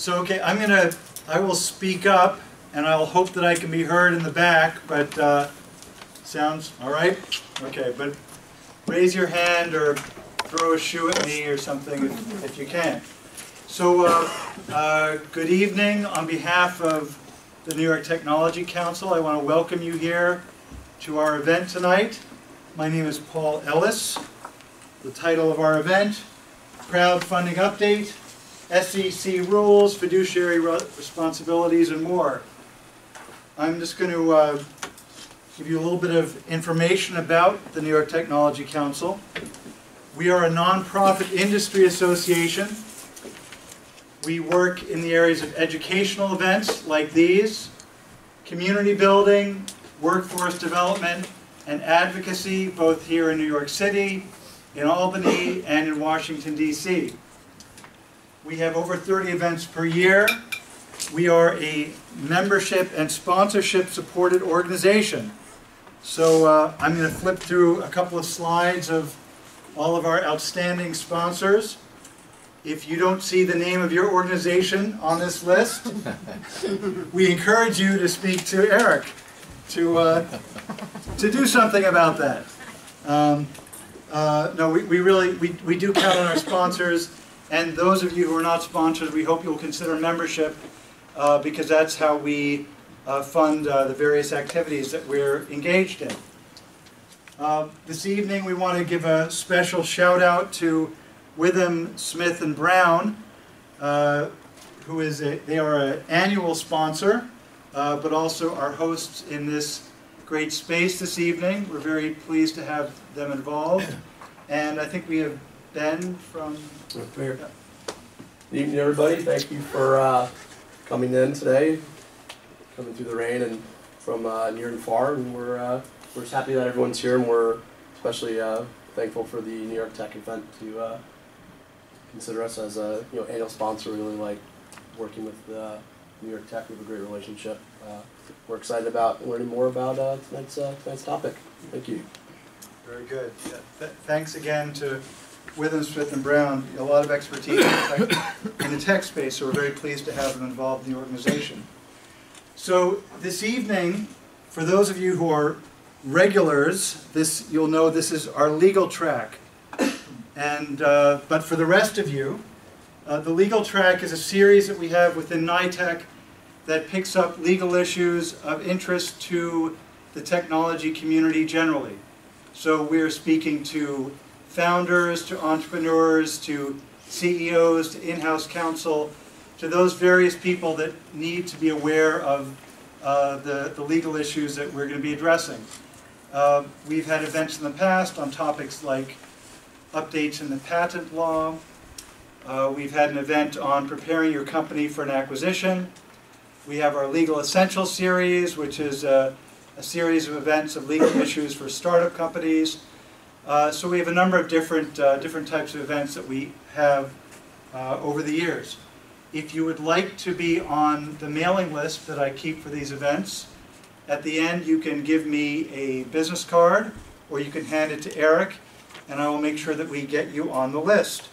So, okay, I'm gonna, I will speak up, and I'll hope that I can be heard in the back, but, uh, sounds all right? Okay, but raise your hand or throw a shoe at me or something if, if you can. So, uh, uh, good evening. On behalf of the New York Technology Council, I want to welcome you here to our event tonight. My name is Paul Ellis. The title of our event, Crowdfunding Update, SEC Rules, Fiduciary Re- Responsibilities, and more. I'm just going to uh, give you a little bit of information about the New York Technology Council. We are a nonprofit industry association. We work in the areas of educational events like these, community building, workforce development, and advocacy, both here in New York City, in Albany, and in Washington, D.C. We have over 30 events per year. We are a membership and sponsorship supported organization. So uh, I'm going to flip through a couple of slides of all of our outstanding sponsors. If you don't see the name of your organization on this list, we encourage you to speak to Eric to, uh, to do something about that. Um, uh, no, we, we really, we, we do count on our sponsors, and those of you who are not sponsors, we hope you'll consider membership, uh, because that's how we uh, fund uh, the various activities that we're engaged in. Uh, This evening, we want to give a special shout out to Withum Smith and Brown, uh, who is a, they are an annual sponsor, uh, but also our hosts in this great space this evening. We're very pleased to have them involved. And I think we have Ben from, Fair. Good evening, everybody. Thank you for uh, coming in today, coming through the rain and from uh, near and far. And we're uh, we're just happy that everyone's here, and we're especially uh, thankful for the New York Tech event to uh, consider us as a you know annual sponsor. We really like working with New York Tech. We have a great relationship. Uh, we're excited about learning more about tonight's tonight's topic. Thank you. very good. Yeah, th- Thanks again to Withum Smith and Brown, a lot of expertise in the tech- space, so we're very pleased to have them involved in the organization. So this evening, for those of you who are regulars, this, you'll know this is our legal track. And, uh, but for the rest of you, uh, the legal track is a series that we have within NYTECH that picks up legal issues of interest to the technology community generally. So we're speaking to founders, to entrepreneurs, to CEOs, to in-house counsel, to those various people that need to be aware of uh, the, the legal issues that we're going to be addressing. Uh, We've had events in the past on topics like updates in the patent law. Uh, We've had an event on preparing your company for an acquisition. We have our Legal Essentials series, which is a, a series of events of legal issues for startup companies. Uh, so we have a number of different, uh, different types of events that we have uh, over the years. If you would like to be on the mailing list that I keep for these events, at the end you can give me a business card or you can hand it to Eric and I will make sure that we get you on the list.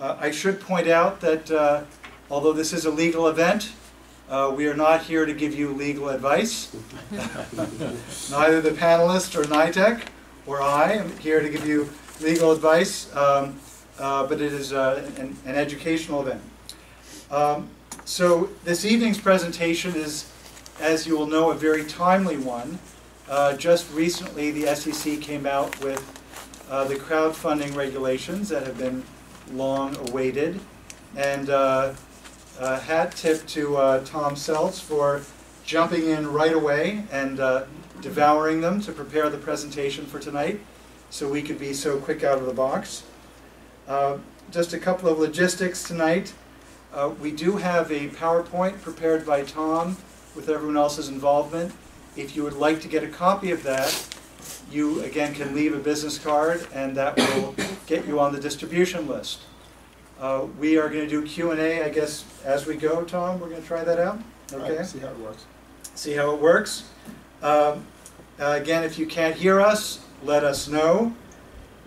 Uh, I should point out that uh, although this is a legal event, uh, we are not here to give you legal advice. Neither the panelists or NYTECH or I am here to give you legal advice, um, uh, but it is uh, an, an educational event. Um, so this evening's presentation is, as you will know, a very timely one. Uh, just recently, the SEC came out with uh, the crowdfunding regulations that have been long awaited. And uh, hat tip to uh, Tom Selz for jumping in right away and devouring them to prepare the presentation for tonight so we could be so quick out of the box. Uh, just a couple of logistics tonight. Uh, we do have a PowerPoint prepared by Tom with everyone else's involvement. If you would like to get a copy of that, you again can leave a business card and that will get you on the distribution list. Uh, we are going to do Q&A, I guess, as we go, Tom. We're going to try that out? Okay. Right, see how it works. See how it works. Um, uh, again, if you can't hear us, let us know.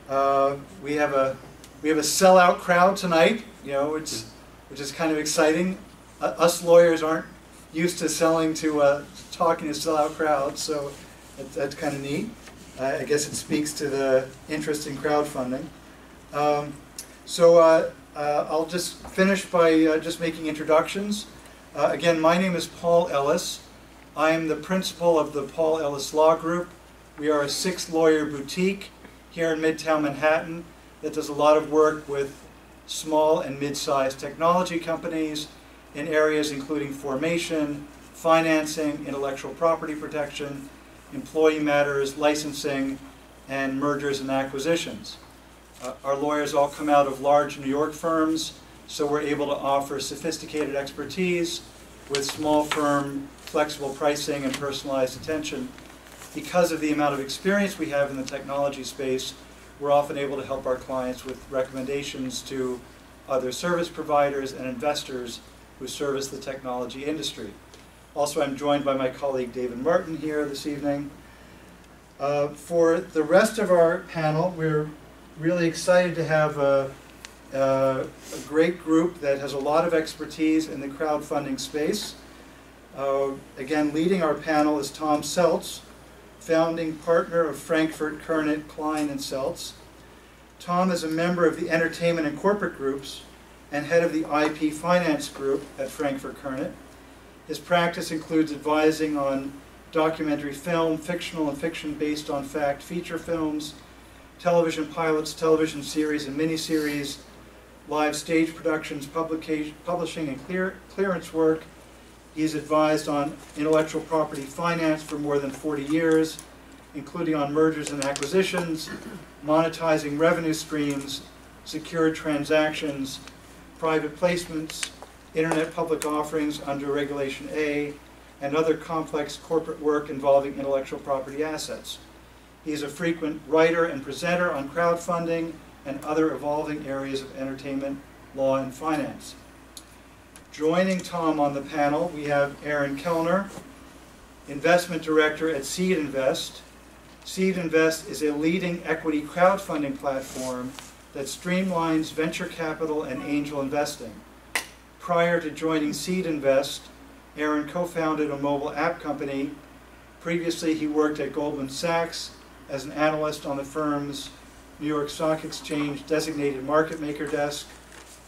Uh, we have a we have a sellout crowd tonight. You know, which which is kind of exciting. uh, us lawyers aren't used to selling to, uh, talking to sellout crowds, so that- that's kind of neat. I guess it speaks to the interest in crowdfunding. Um, So uh, uh, I'll just finish by just making introductions. Again, my name is Paul Ellis. I am the principal of the Paul Ellis Law Group. We are a six-lawyer boutique here in Midtown Manhattan that does a lot of work with small and mid-sized technology companies in areas including formation, financing, intellectual property protection, employee matters, licensing, and mergers and acquisitions. Uh, Our lawyers all come out of large New York firms, so we're able to offer sophisticated expertise with small firm, flexible pricing and personalized attention. Because of the amount of experience we have in the technology space, we're often able to help our clients with recommendations to other service providers and investors who service the technology industry. Also, I'm joined by my colleague David Martin here this evening. Uh, For the rest of our panel, we're really excited to have a, a a great group that has a lot of expertise in the crowdfunding space. Uh, Again, leading our panel is Tom Selz, founding partner of Frankfurt, Kurnit, Klein, and Selz. Tom is a member of the entertainment and corporate groups and head of the IP finance group at Frankfurt Kurnit. His practice includes advising on documentary film, fictional and fiction based on fact feature films, television pilots, television series and miniseries, live stage productions, publication, publishing and clear, clearance work. He He's advised on intellectual property finance for more than 40 years, including on mergers and acquisitions, monetizing revenue streams, secured transactions, private placements, internet public offerings under Regulation A, and other complex corporate work involving intellectual property assets. He is a frequent writer and presenter on crowdfunding and other evolving areas of entertainment, law, and finance. Joining Tom on the panel, we have Aaron Kellner, Investment Director at Seed Invest. Seed Invest is a leading equity crowdfunding platform that streamlines venture capital and angel investing. Prior to joining Seed Invest, Aaron co-founded a mobile app company. Previously, he worked at Goldman Sachs as an analyst on the firm's New York Stock Exchange designated market maker desk.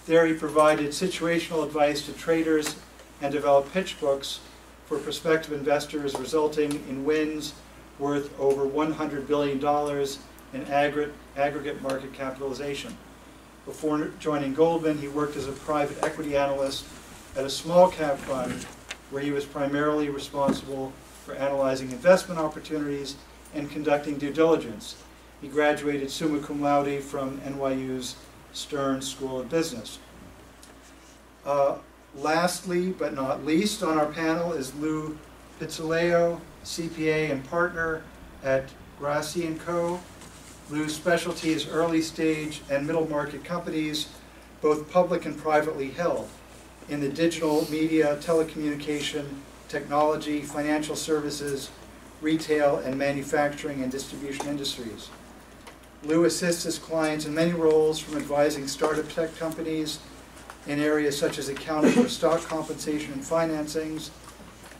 There, he provided situational advice to traders and developed pitch books for prospective investors, resulting in wins worth over $100 billion in aggregate, aggregate market capitalization. Before joining Goldman, he worked as a private equity analyst at a small cap fund where he was primarily responsible for analyzing investment opportunities and conducting due diligence. He graduated summa cum laude from NYU's Stern School of Business. Uh, Lastly, but not least, on our panel is Lou Pizzoleo, CPA and partner at Grassi Co. Lou's specialty is early stage and middle market companies, both public and privately held, in the digital media, telecommunication, technology, financial services, retail, and manufacturing and distribution industries. Lou assists his clients in many roles, from advising startup tech companies in areas such as accounting for stock compensation and financings,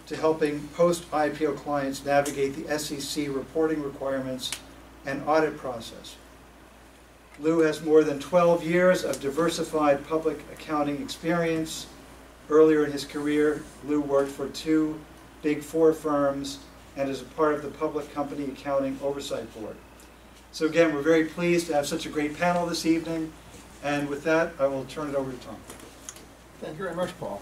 to helping post-IPO clients navigate the SEC reporting requirements and audit process. Lou has more than 12 years of diversified public accounting experience. Earlier in his career, Lou worked for two Big Four firms and is a part of the Public Company Accounting Oversight Board. So again, we're very pleased to have such a great panel this evening, and with that, I will turn it over to Tom. Thank you very much, Paul.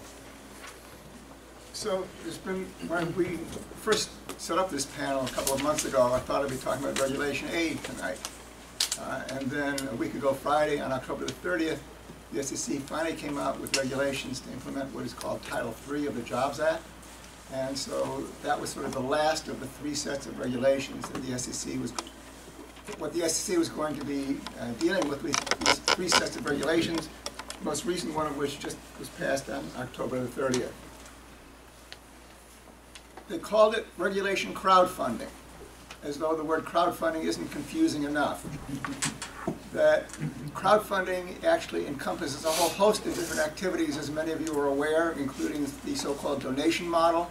So it's been, when we first set up this panel a couple of months ago, I thought I'd be talking about Regulation A tonight. Uh, And then a week ago Friday, on October the 30th, the SEC finally came out with regulations to implement what is called Title III of the Jobs Act. And so that was sort of the last of the three sets of regulations that the SEC was, what the SEC was going to be uh, dealing with, with these three sets of regulations, the most recent one of which just was passed on October the 30th. They called it regulation crowdfunding, as though the word crowdfunding isn't confusing enough. that crowdfunding actually encompasses a whole host of different activities, as many of you are aware, including the so-called donation model,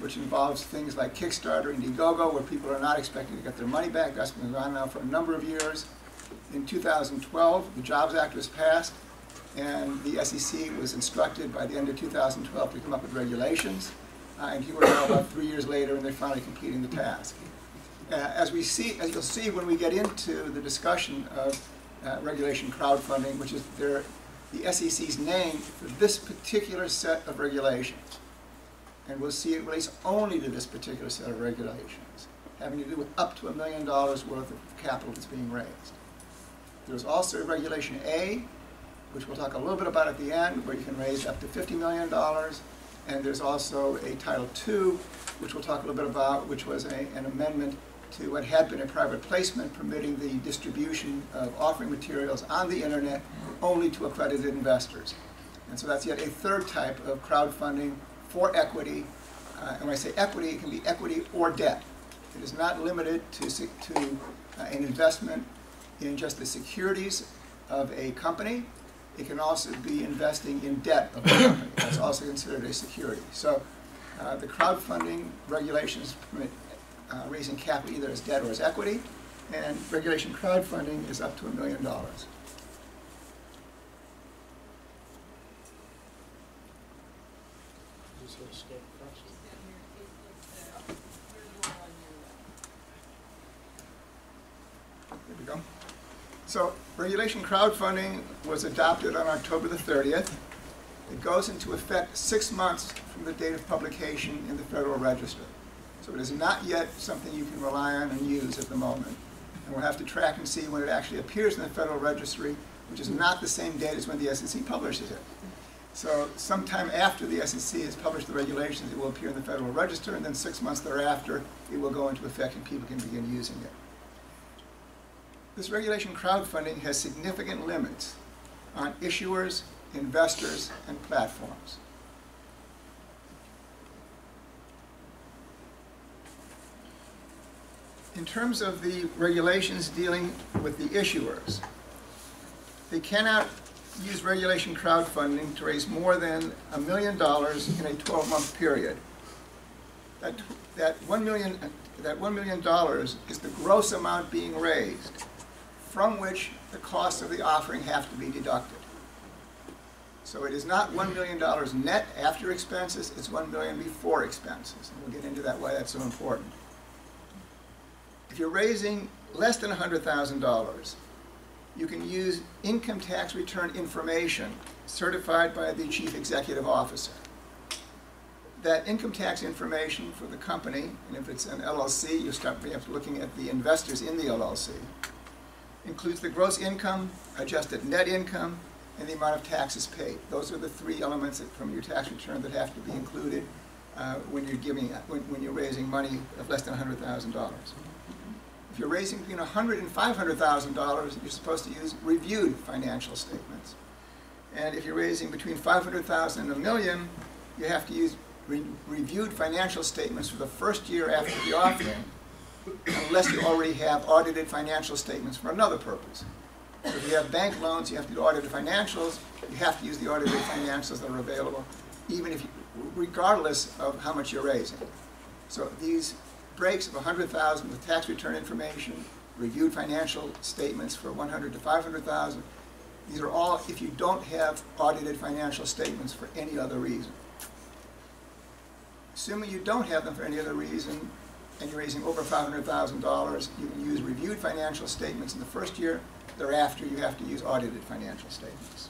which involves things like Kickstarter and Indiegogo, where people are not expecting to get their money back. That's been going on now for a number of years. In 2012, the Jobs Act was passed, and the SEC was instructed by the end of 2012 to come up with regulations. Uh, and here we are about three years later, and they're finally completing the task. Uh, as we see, as you'll see when we get into the discussion of uh, regulation crowdfunding, which is their, the SEC's name for this particular set of regulations. And we'll see it relates only to this particular set of regulations, having to do with up to a million dollars worth of capital that's being raised. There's also Regulation A, which we'll talk a little bit about at the end, where you can raise up to $50 million. And there's also a Title II, which we'll talk a little bit about, which was a, an amendment to what had been a private placement permitting the distribution of offering materials on the internet only to accredited investors. And so that's yet a third type of crowdfunding for equity. Uh, and when I say equity, it can be equity or debt. It is not limited to, to uh, an investment in just the securities of a company. It can also be investing in debt of a company. That's also considered a security. So uh, the crowdfunding regulations permit uh, raising capital either as debt or as equity, and regulation crowdfunding is up to a million dollars. There we go. So regulation crowdfunding was adopted on October the 30th. It goes into effect six months from the date of publication in the Federal Register. So it is not yet something you can rely on and use at the moment. And we'll have to track and see when it actually appears in the Federal Registry, which is not the same date as when the SEC publishes it. So sometime after the SEC has published the regulations, it will appear in the Federal Register, and then six months thereafter, it will go into effect and people can begin using it. This regulation crowdfunding has significant limits on issuers, investors, and platforms. In terms of the regulations dealing with the issuers, they cannot use regulation crowdfunding to raise more than a million dollars in a 12-month period. That, that one million, that one million dollars is the gross amount being raised, from which the costs of the offering have to be deducted. So it is not one million dollars net after expenses, it's 1 million before expenses. And we'll get into that, why that's so important. If you're raising less than $100,000, you can use income tax return information certified by the chief executive officer. That income tax information for the company, and if it's an LLC, you start looking at the investors in the LLC, includes the gross income, adjusted net income, and the amount of taxes paid. Those are the three elements from your tax return that have to be included uh, when you're giving, when, when you're raising money of less than $100,000. If you're raising between $100,000 and $500,000, you're supposed to use reviewed financial statements. And if you're raising between 500,000 and a million, you have to use re- reviewed financial statements for the first year after the offering, unless you already have audited financial statements for another purpose. So if you have bank loans, you have to do audited financials, you have to use the audited financials that are available, even if, you, regardless of how much you're raising. So these breaks of 100,000 with tax return information, reviewed financial statements for 100 to 500,000. These are all if you don't have audited financial statements for any other reason. Assuming you don't have them for any other reason, and you're raising over $500,000, you can use reviewed financial statements in the first year. Thereafter, you have to use audited financial statements.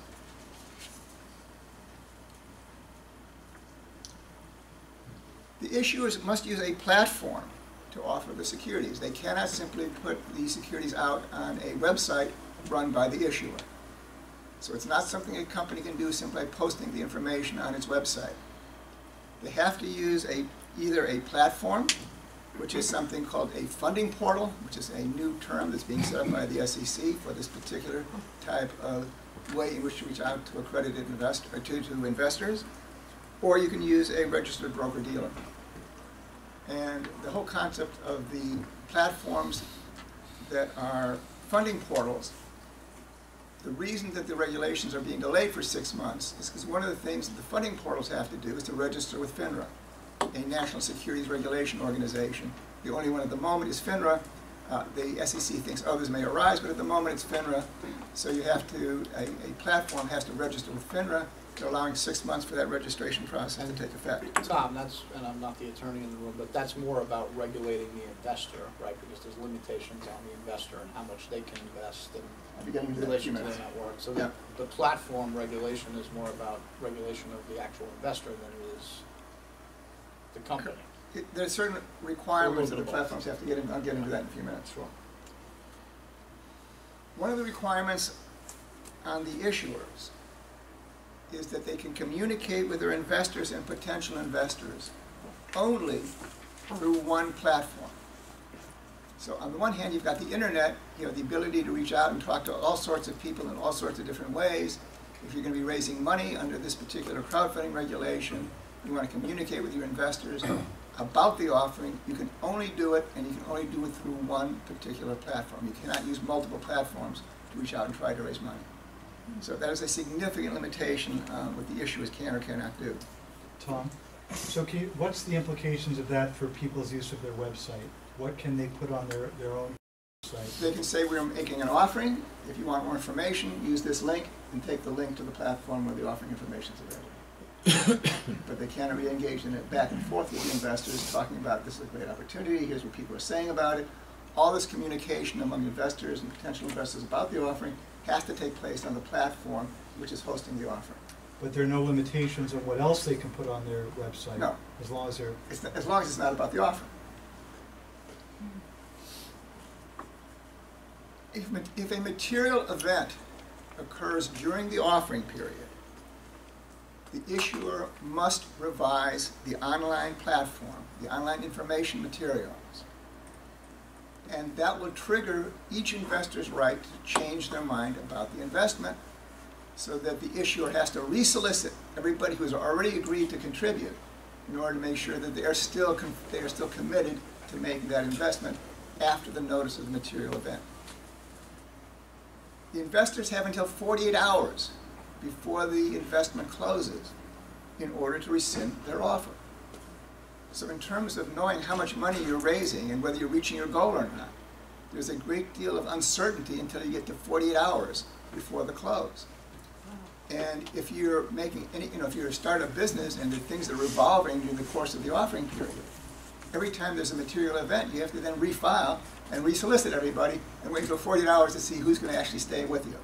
The issuers must use a platform to offer the securities. They cannot simply put these securities out on a website run by the issuer. So it's not something a company can do simply by posting the information on its website. They have to use a, either a platform, which is something called a funding portal, which is a new term that's being set up by the SEC for this particular type of way in which to reach out to accredited investor, or to, to investors, or you can use a registered broker-dealer. And the whole concept of the platforms that are funding portals The reason that the regulations are being delayed for six months is because one of the things that the funding portals have to do is to register with FINRA, a national securities regulation organization. The only one at the moment is FINRA. Uh, The SEC thinks others may arise, but at the moment it's FINRA. So you have to, a, a platform has to register with FINRA. They're allowing six months for that registration process to take effect. Tom, that's, and I'm not the attorney in the room, but that's more about regulating the investor, right? Because there's limitations on the investor and how much they can invest in I'll be getting into that in relation to the network. So Yeah. the, the platform regulation is more about regulation of the actual investor than it is the company. It- There's certain requirements that the bit of both. platforms have to get in, I'll get into that in a few minutes. One of the requirements on the issuers is that they can communicate with their investors and potential investors only through one platform. So on the one hand, you've got the internet, you have the ability to reach out and talk to all sorts of people in all sorts of different ways. If you're gonna be raising money under this particular crowdfunding regulation, you wanna communicate with your investors about the offering, you can only do it, and you can only do it through one particular platform. You cannot use multiple platforms to reach out and try to raise money. So that is a significant limitation uh, what the issuers can or cannot do. Tom, so can you, what's the implications of that for people's use of their website? What can they put on their, their own website? They can say, we're making an offering, if you want more information, use this link, and take the link to the platform where the offering information is available. But they cannot be engaged in it back and forth with the investors, talking about this is a great opportunity, here's what people are saying about it. All this communication among investors and potential investors about the offering has to take place on the platform which is hosting the offering. But there are no limitations on what else they can put on their website? No. As long as they're, It's, not- as long as it's not about the offering. If, if a material event occurs during the offering period, the issuer must revise the online platform, the online information materials. And that will trigger each investor's right to change their mind about the investment so that the issuer has to resolicit everybody who's already agreed to contribute in order to make sure that they are still, they are still committed to making that investment after the notice of the material event. The investors have until 48 hours before the investment closes in order to rescind their offer. So in terms of knowing how much money you're raising and whether you're reaching your goal or not, there's a great deal of uncertainty until you get to 48 hours before the close. And if you're making any, you know, if you're a startup business and the things are revolving during the course of the offering period, every time there's a material event, you have to then refile and resolicit everybody and wait until 48 hours to see who's going to actually stay with you.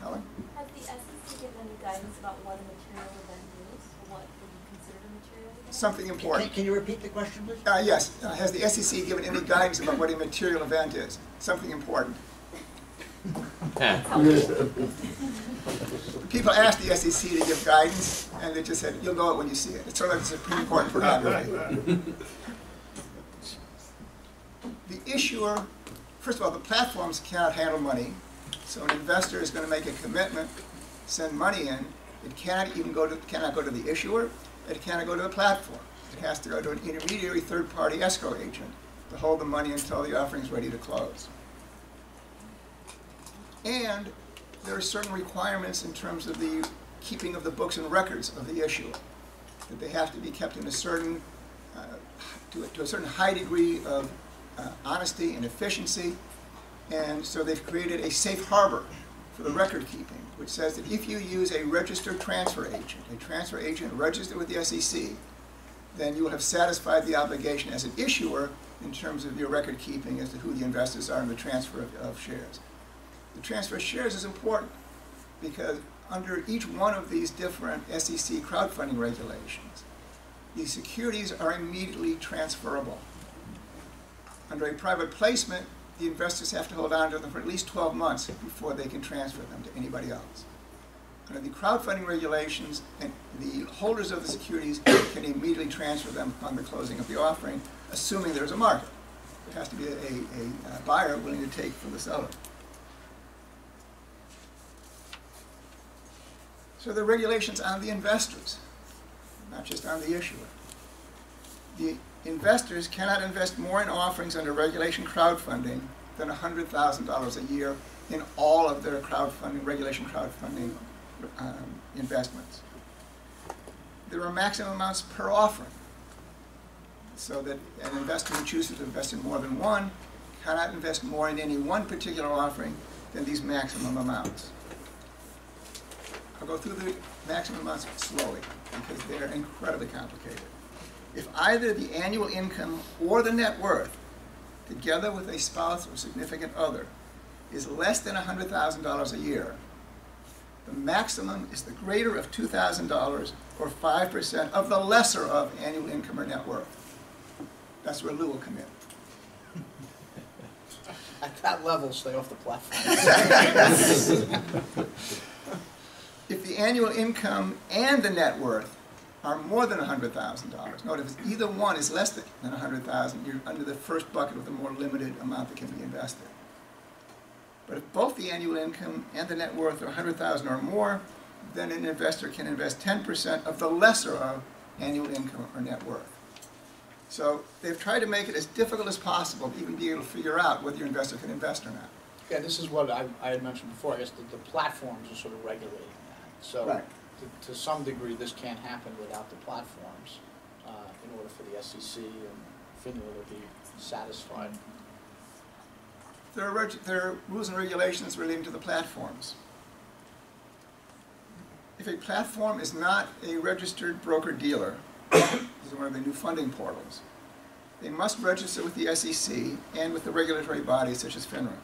Helen? Has the SEC given any guidance about what a material event is, or what would you consider a material event? Something important. can you repeat the question, please? Uh, yes, uh, has the SEC given any guidance about what a material event is? Something important. People ask the SEC to give guidance, and they just said, you'll know it when you see it. It's sort of like the Supreme Court prerogative. The issuer, first of all, the platforms cannot handle money, so an investor is going to make a commitment, send money in. It cannot even go to, cannot go to the issuer, it cannot go to the platform. It has to go to an intermediary third-party escrow agent to hold the money until the offering is ready to close. And there are certain requirements in terms of the keeping of the books and records of the issuer. That they have to be kept in a certain, uh, to a, to a certain high degree of uh, honesty and efficiency. And so they've created a safe harbor for the record keeping, which says that if you use a registered transfer agent, a transfer agent registered with the SEC, then you will have satisfied the obligation as an issuer in terms of your record keeping as to who the investors are in the transfer of, of shares. The transfer of shares is important because under each one of these different SEC crowdfunding regulations, the securities are immediately transferable. Under a private placement, the investors have to hold on to them for at least 12 months before they can transfer them to anybody else. Under the crowdfunding regulations, the holders of the securities can immediately transfer them upon the closing of the offering, assuming there's a market. There has to be a, a, a uh, buyer willing to take from the seller. So the regulations on the investors, not just on the issuer. The investors cannot invest more in offerings under regulation crowdfunding than $100,000 a year in all of their crowdfunding, regulation crowdfunding um, investments. There are maximum amounts per offering, so that an investor who chooses to invest in more than one cannot invest more in any one particular offering than these maximum amounts. I'll go through the maximum amounts slowly, because they're incredibly complicated. If either the annual income or the net worth, together with a spouse or significant other, is less than hundred thousand dollars a year, the maximum is the greater of two thousand dollars or five percent of the lesser of annual income or net worth. That's where Lou will come in. At that level, stay off the platform. If the annual income and the net worth are more than hundred thousand dollars, note if either one is less than a hundred thousand, you're under the first bucket with a more limited amount that can be invested. But if both the annual income and the net worth are a hundred thousand or more, then an investor can invest ten percent of the lesser of annual income or net worth. So they've tried to make it as difficult as possible to even be able to figure out whether your investor can invest or not. Yeah, this is what I, I had mentioned before, I guess the, the platforms are sort of regulating that. So, Right. To, some degree, this can't happen without the platforms, uh, in order for the SEC and FINRA to be satisfied. There are, there are rules and regulations relating to the platforms. If a platform is not a registered broker-dealer, this is one of the new funding portals, they must register with the SEC and with the regulatory bodies such as FINRA.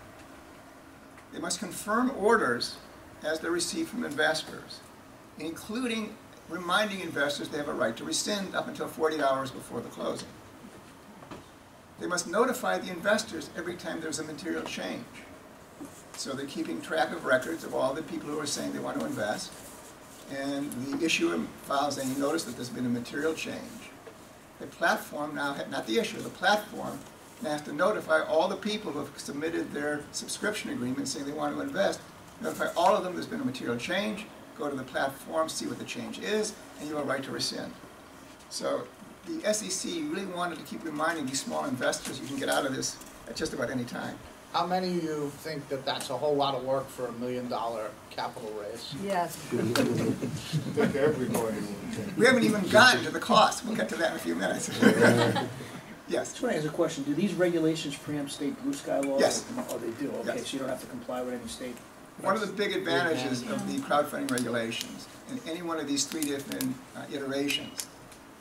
They must confirm orders as they're received from investors, including reminding investors they have a right to rescind up until 40 hours before the closing. They must notify the investors every time there's a material change. So they're keeping track of records of all the people who are saying they want to invest. And the issuer files any notice that there's been a material change. The platform now, not the issuer, the platform now has to notify all the people who have submitted their subscription agreement saying they want to invest. Notify all of them there's been a material change, go to the platform, see what the change is, and you have a right to rescind. So the SEC really wanted to keep reminding these small investors you can get out of this at just about any time. How many of you think that that's a whole lot of work for a million dollar capital raise? Yes. think everybody would. We haven't even gotten to the cost. We'll get to that in a few minutes. Yes. Just want to ask a question, do these regulations preempt state blue sky laws? Yes. Oh, they do, okay, Yes. so you don't have to comply with any state? One of the big advantages of the crowdfunding regulations, in any one of these three different uh, iterations,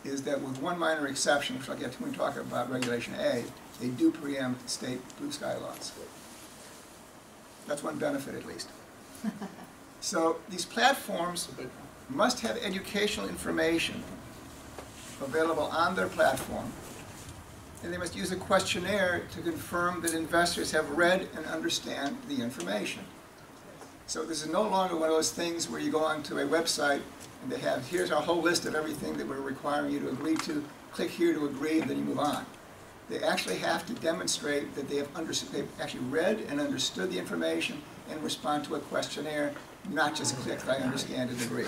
is that with one minor exception, which I'll get to when we talk about Regulation A, they do preempt state blue sky laws. That's one benefit at least. So these platforms must have educational information available on their platform. And they must use a questionnaire to confirm that investors have read and understand the information. So this is no longer one of those things where you go onto a website and they have, here's our whole list of everything that we're requiring you to agree to, click here to agree, and then you move on. They actually have to demonstrate that they have they've actually read and understood the information and respond to a questionnaire, not just click, I understand and agree.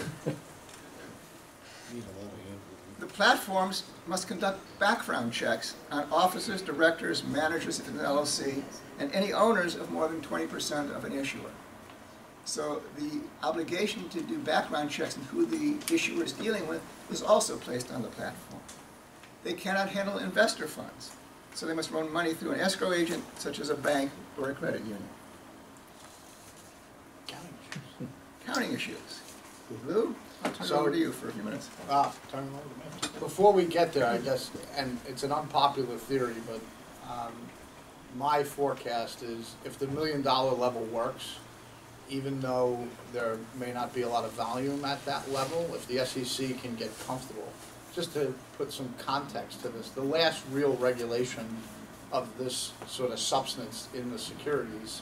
The platforms must conduct background checks on officers, directors, managers of an LLC, and any owners of more than twenty percent of an issuer. So the obligation to do background checks on who the issuer is dealing with is also placed on the platform. They cannot handle investor funds, so they must run money through an escrow agent such as a bank or a credit union. Counting issues. Lou, I'll turn it over to you for a few minutes. Ah, turn it over to me. Before we get there, I guess, and it's an unpopular theory, but um, my forecast is if the million dollar level works, even though there may not be a lot of volume at that level, if the SEC can get comfortable, just to put some context to this, the last real regulation of this sort of substance in the securities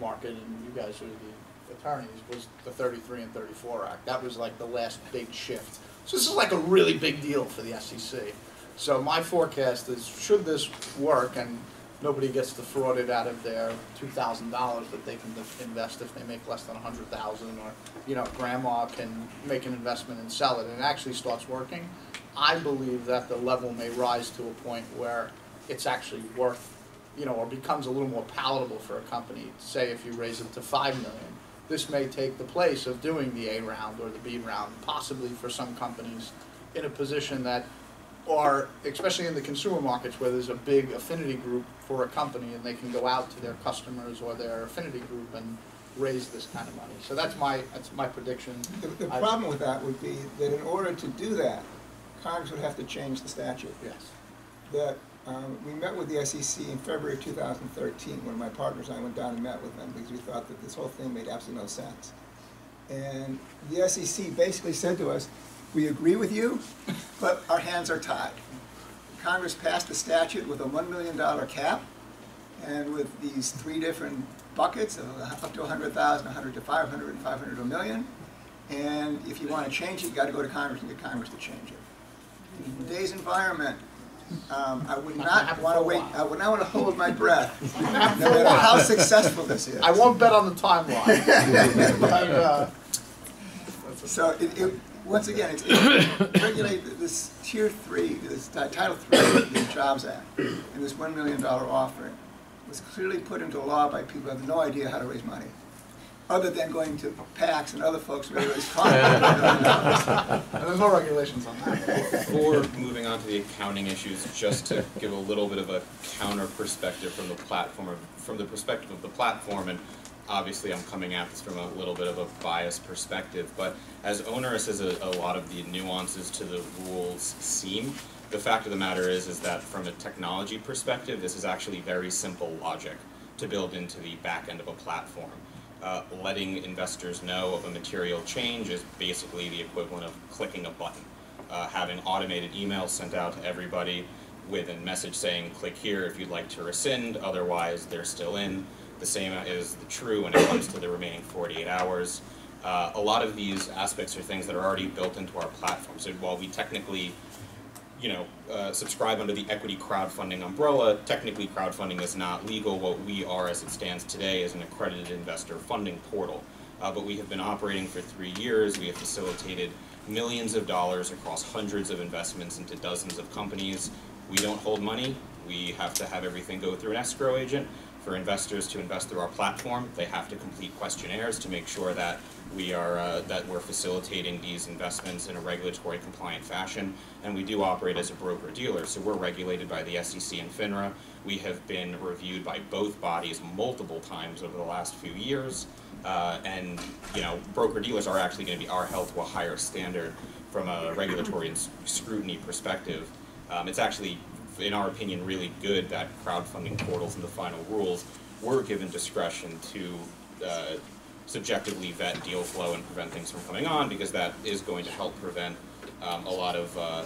market, and you guys are the attorneys, was the thirty-three and thirty-four Act. That was like the last big shift. So this is like a really big deal for the SEC. So my forecast is, should this work and nobody gets defrauded out of their two thousand dollars that they can invest if they make less than a hundred thousand, or, you know, grandma can make an investment and sell it, and it actually starts working, I believe that the level may rise to a point where it's actually worth you know, or becomes a little more palatable for a company, say if you raise it to five million, this may take the place of doing the A round or the B round, possibly for some companies in a position that are, especially in the consumer markets where there's a big affinity group for a company and they can go out to their customers or their affinity group and raise this kind of money. So that's my, that's my prediction. The, the problem with that would be that in order to do that, Congress would have to change the statute. Yes. That, um, we met with the SEC in February of two thousand thirteen, of my partners and I went down and met with them, because we thought that this whole thing made absolutely no sense. And the SEC basically said to us, we agree with you, but our hands are tied. Congress passed a statute with a one million dollar cap, and with these three different buckets of up to a hundred thousand, a hundred to five hundred, and five hundred to a million. And if you wanna change it, you've gotta go to Congress and get Congress to change it. In today's environment, um, I would Not happen wanna wait. I would not wanna hold my breath, no matter how successful this is. I won't bet on the timeline. But, uh, So it, it, once again, it's, it regulate this tier three, this title three of the Jobs Act, and this one million dollar offering was clearly put into law by people who have no idea how to raise money, other than going to PACs and other folks who raise funds. And there's no regulations on that. Before moving on to the accounting issues, just to give a little bit of a counter perspective from the platform, from the perspective of the platform, and obviously I'm coming at this from a little bit of a biased perspective, but as onerous as a, a lot of the nuances to the rules seem, the fact of the matter is, is that from a technology perspective, this is actually very simple logic to build into the back end of a platform. Uh, letting investors know of a material change is basically the equivalent of clicking a button. Uh, having automated emails sent out to everybody with a message saying, click here if you'd like to rescind, otherwise they're still in. The same is true when it comes to the remaining forty-eight hours. Uh, a lot of these aspects are things that are already built into our platform, so while we technically you know, uh, subscribe under the equity crowdfunding umbrella. Technically, crowdfunding is not legal. What we are, as it stands today, is an accredited investor funding portal. Uh, but we have been operating for three years. We have facilitated millions of dollars across hundreds of investments into dozens of companies. We don't hold money. We have to have everything go through an escrow agent. For investors to invest through our platform, they have to complete questionnaires to make sure that we are uh, that we're facilitating these investments in a regulatory compliant fashion, and we do operate as a broker dealer. So we're regulated by the SEC and FINRA. We have been reviewed by both bodies multiple times over the last few years, uh, and you know broker dealers are actually going to be are held to a higher standard from a regulatory and scrutiny perspective. Um, it's actually, in our opinion, really good that crowdfunding portals and the final rules were given discretion to uh, subjectively vet deal flow and prevent things from coming on, because that is going to help prevent um, a lot of uh,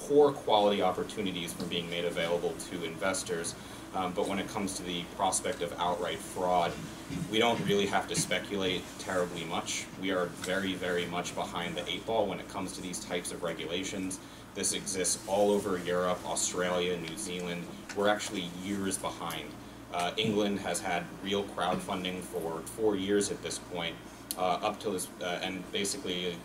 poor quality opportunities from being made available to investors. Um, but when it comes to the prospect of outright fraud, we don't really have to speculate terribly much. We are very, very much behind the eight ball when it comes to these types of regulations. This exists all over Europe, Australia, New Zealand. We're actually years behind. Uh, England has had real crowdfunding for four years at this point, uh, up till this, uh, and basically,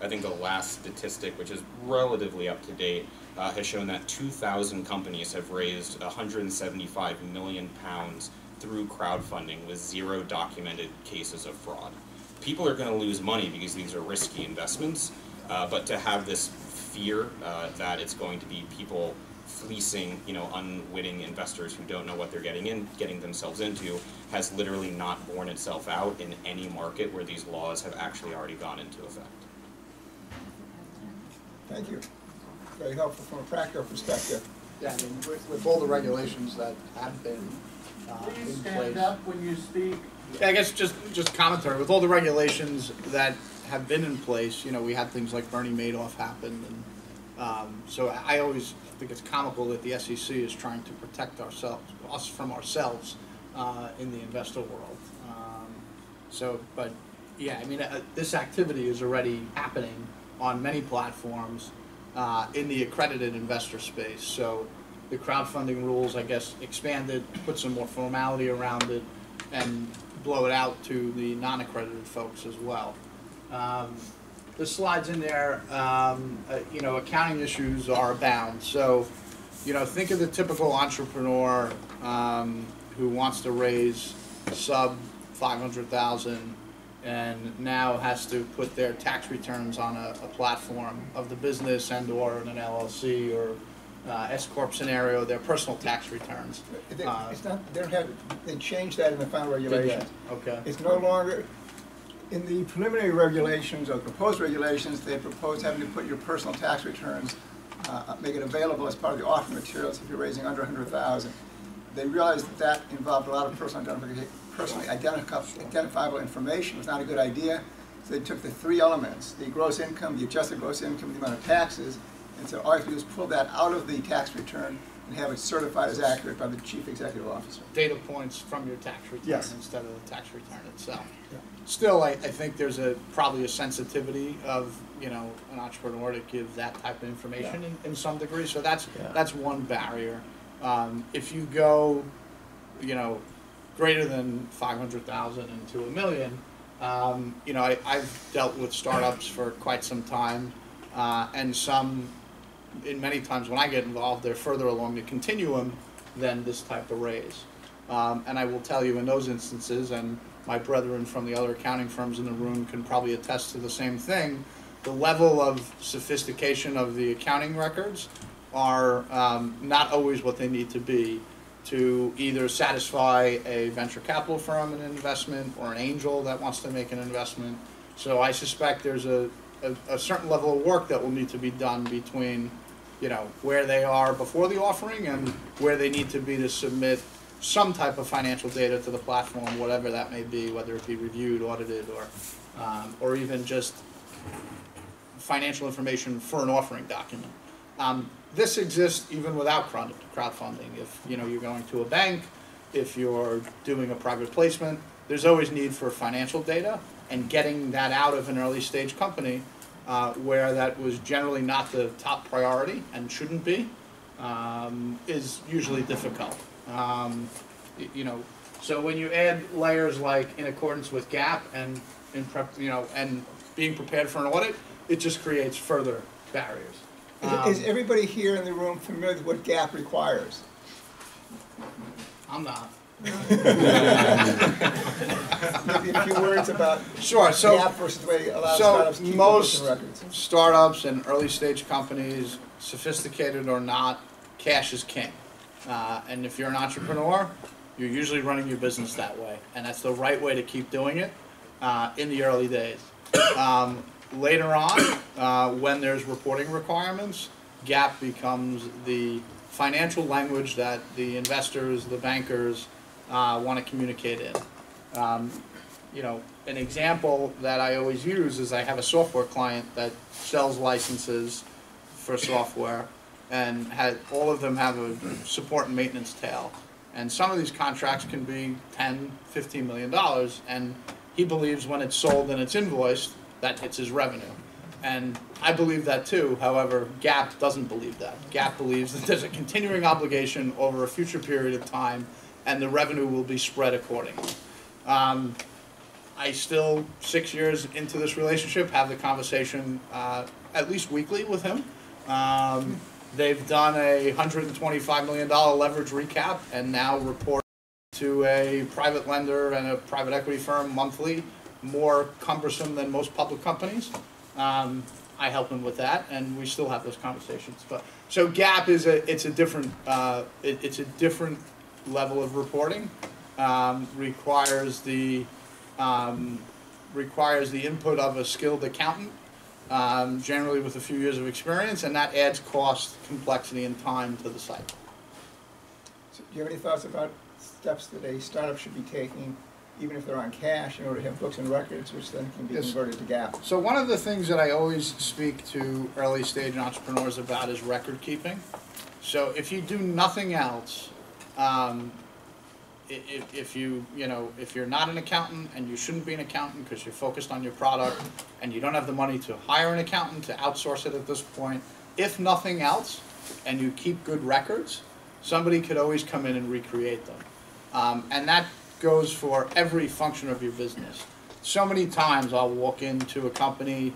I think the last statistic, which is relatively up to date, uh, has shown that 2,000 companies have raised 175 million pounds through crowdfunding with zero documented cases of fraud. People are going to lose money because these are risky investments, uh, but to have this fear uh, that it's going to be people fleecing, you know, unwitting investors who don't know what they're getting in, getting themselves into, has literally not borne itself out in any market where these laws have actually already gone into effect. Thank you. Very helpful from a practical perspective. Yeah, I mean, with, with all the regulations that have been, uh, in place. up when you speak. Yeah, I guess just, just commentary, with all the regulations that have been in place, you know, we had things like Bernie Madoff happen, and, um, so I always think it's comical that the SEC is trying to protect ourselves, us from ourselves, uh, in the investor world. Um, So, but, yeah, I mean, uh, this activity is already happening on many platforms, uh, in the accredited investor space, so the crowdfunding rules, I guess, expanded, put some more formality around it, and blow it out to the non-accredited folks as well. Um, the slides in there, um, uh, you know, accounting issues are abound, so, you know, think of the typical entrepreneur um, who wants to raise sub five hundred thousand and now has to put their tax returns on a, a platform of the business and or in an LLC or uh, S corp scenario, their personal tax returns. They- Uh, It's not, they don't have, they changed that in the final regulations. Okay. It's no longer, in the preliminary regulations or proposed regulations, they propose having to put your personal tax returns, uh, make it available as part of the offer materials if you're raising under a hundred thousand. They realized that that involved a lot of personal identification, personally identifiable information, was not a good idea. So they took the three elements, the gross income, the adjusted gross income, the amount of taxes, and said all you have to do is pull that out of the tax return and have it certified as accurate by the chief executive officer. Data points from your tax return Yes. instead of the tax return itself. Still, I, I think there's a, probably a sensitivity of, you know, an entrepreneur to give that type of information in, in some degree, so that's, Yeah. that's one barrier. Um, if you go, you know, greater than five hundred thousand into a million, um, you know, I, I've dealt with startups for quite some time, uh, and some, in many times when I get involved, they're further along the continuum than this type of raise. Um, and I will tell you in those instances, and my brethren from the other accounting firms in the room can probably attest to the same thing, the level of sophistication of the accounting records are um, not always what they need to be to either satisfy a venture capital firm an investment or an angel that wants to make an investment. So I suspect there's a, a, a certain level of work that will need to be done between, you know, where they are before the offering and where they need to be to submit some type of financial data to the platform, whatever that may be, whether it be reviewed, audited, or, um, or even just financial information for an offering document. Um, this exists even without crowdfunding. If, you know, you're going to a bank, if you're doing a private placement, there's always need for financial data and getting that out of an early stage company, uh, where that was generally not the top priority and shouldn't be, um, is usually difficult. Um, you know, so when you add layers like in accordance with GAAP and in prep, you know, and being prepared for an audit, it just creates further barriers. Is- Is Um, everybody here in the room familiar with what GAAP requires? I'm not. Maybe a few words about Sure, so. Versus the way it allows so startups to keep most- records. startups and early stage companies, sophisticated or not, cash is king. Uh, and if you're an entrepreneur, you're usually running your business that way, and that's the right way to keep doing it uh, in the early days. Um, later on, uh, when there's reporting requirements, GAAP becomes the financial language that the investors, the bankers, uh, want to communicate in. Um, you know, an example that I always use is I have a software client that sells licenses for software and had, all of them have a support and maintenance tail. And some of these contracts can be 10, 15 million dollars, and he believes when it's sold and it's invoiced, that hits his revenue. And I believe that too, however, GAAP doesn't believe that. GAAP believes that there's a continuing obligation over a future period of time, and the revenue will be spread accordingly. Um, I still, six years into this relationship, have the conversation uh, at least weekly with him. Um, they've done a $125 million leverage recap and now report to a private lender and a private equity firm monthly, more cumbersome than most public companies. Um, I help them with that, and we still have those conversations. But so GAAP is a it's a different uh, it, it's a different level of reporting. Um, requires the um, requires the input of a skilled accountant, um, generally with a few years of experience, and that adds cost, complexity, and time to the site. So Do you have any thoughts about steps that a startup should be taking, even if they're on cash, in order to have books and records, which then can be Yes. converted to GAAP? So one of the things that I always speak to early stage entrepreneurs about is record keeping. So if you do nothing else, um, if, if you, you know, if you're not an accountant and you shouldn't be an accountant because you're focused on your product and you don't have the money to hire an accountant to outsource it at this point, if nothing else, and you keep good records, somebody could always come in and recreate them. Um, and that goes for every function of your business. So many times I'll walk into a company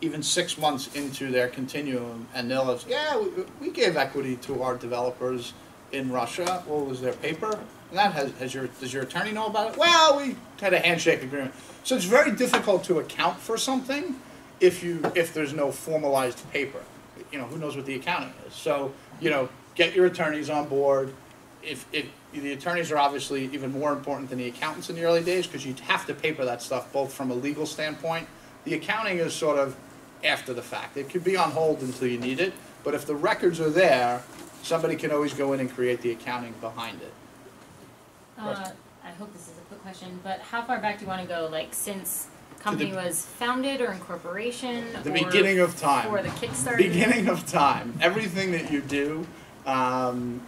even six months into their continuum, and they'll have, yeah, we, we gave equity to our developers in Russia. Well, was their paper? That has, has your, does your attorney know about it? Well, we had a handshake agreement. So it's very difficult to account for something if you, if there's no formalized paper. You know, who knows what the accounting is? So, you know, get your attorneys on board. If, if, the attorneys are obviously even more important than the accountants in the early days, because you'd have to paper that stuff both from a legal standpoint. The accounting is sort of after the fact. It could be on hold until you need it, but if the records are there, somebody can always go in and create the accounting behind it. Uh, I hope this is a quick question, but how far back do you wanna go, like, since company was founded or incorporation? The or beginning of time. For the Kickstarter? beginning of time. Everything that you do um,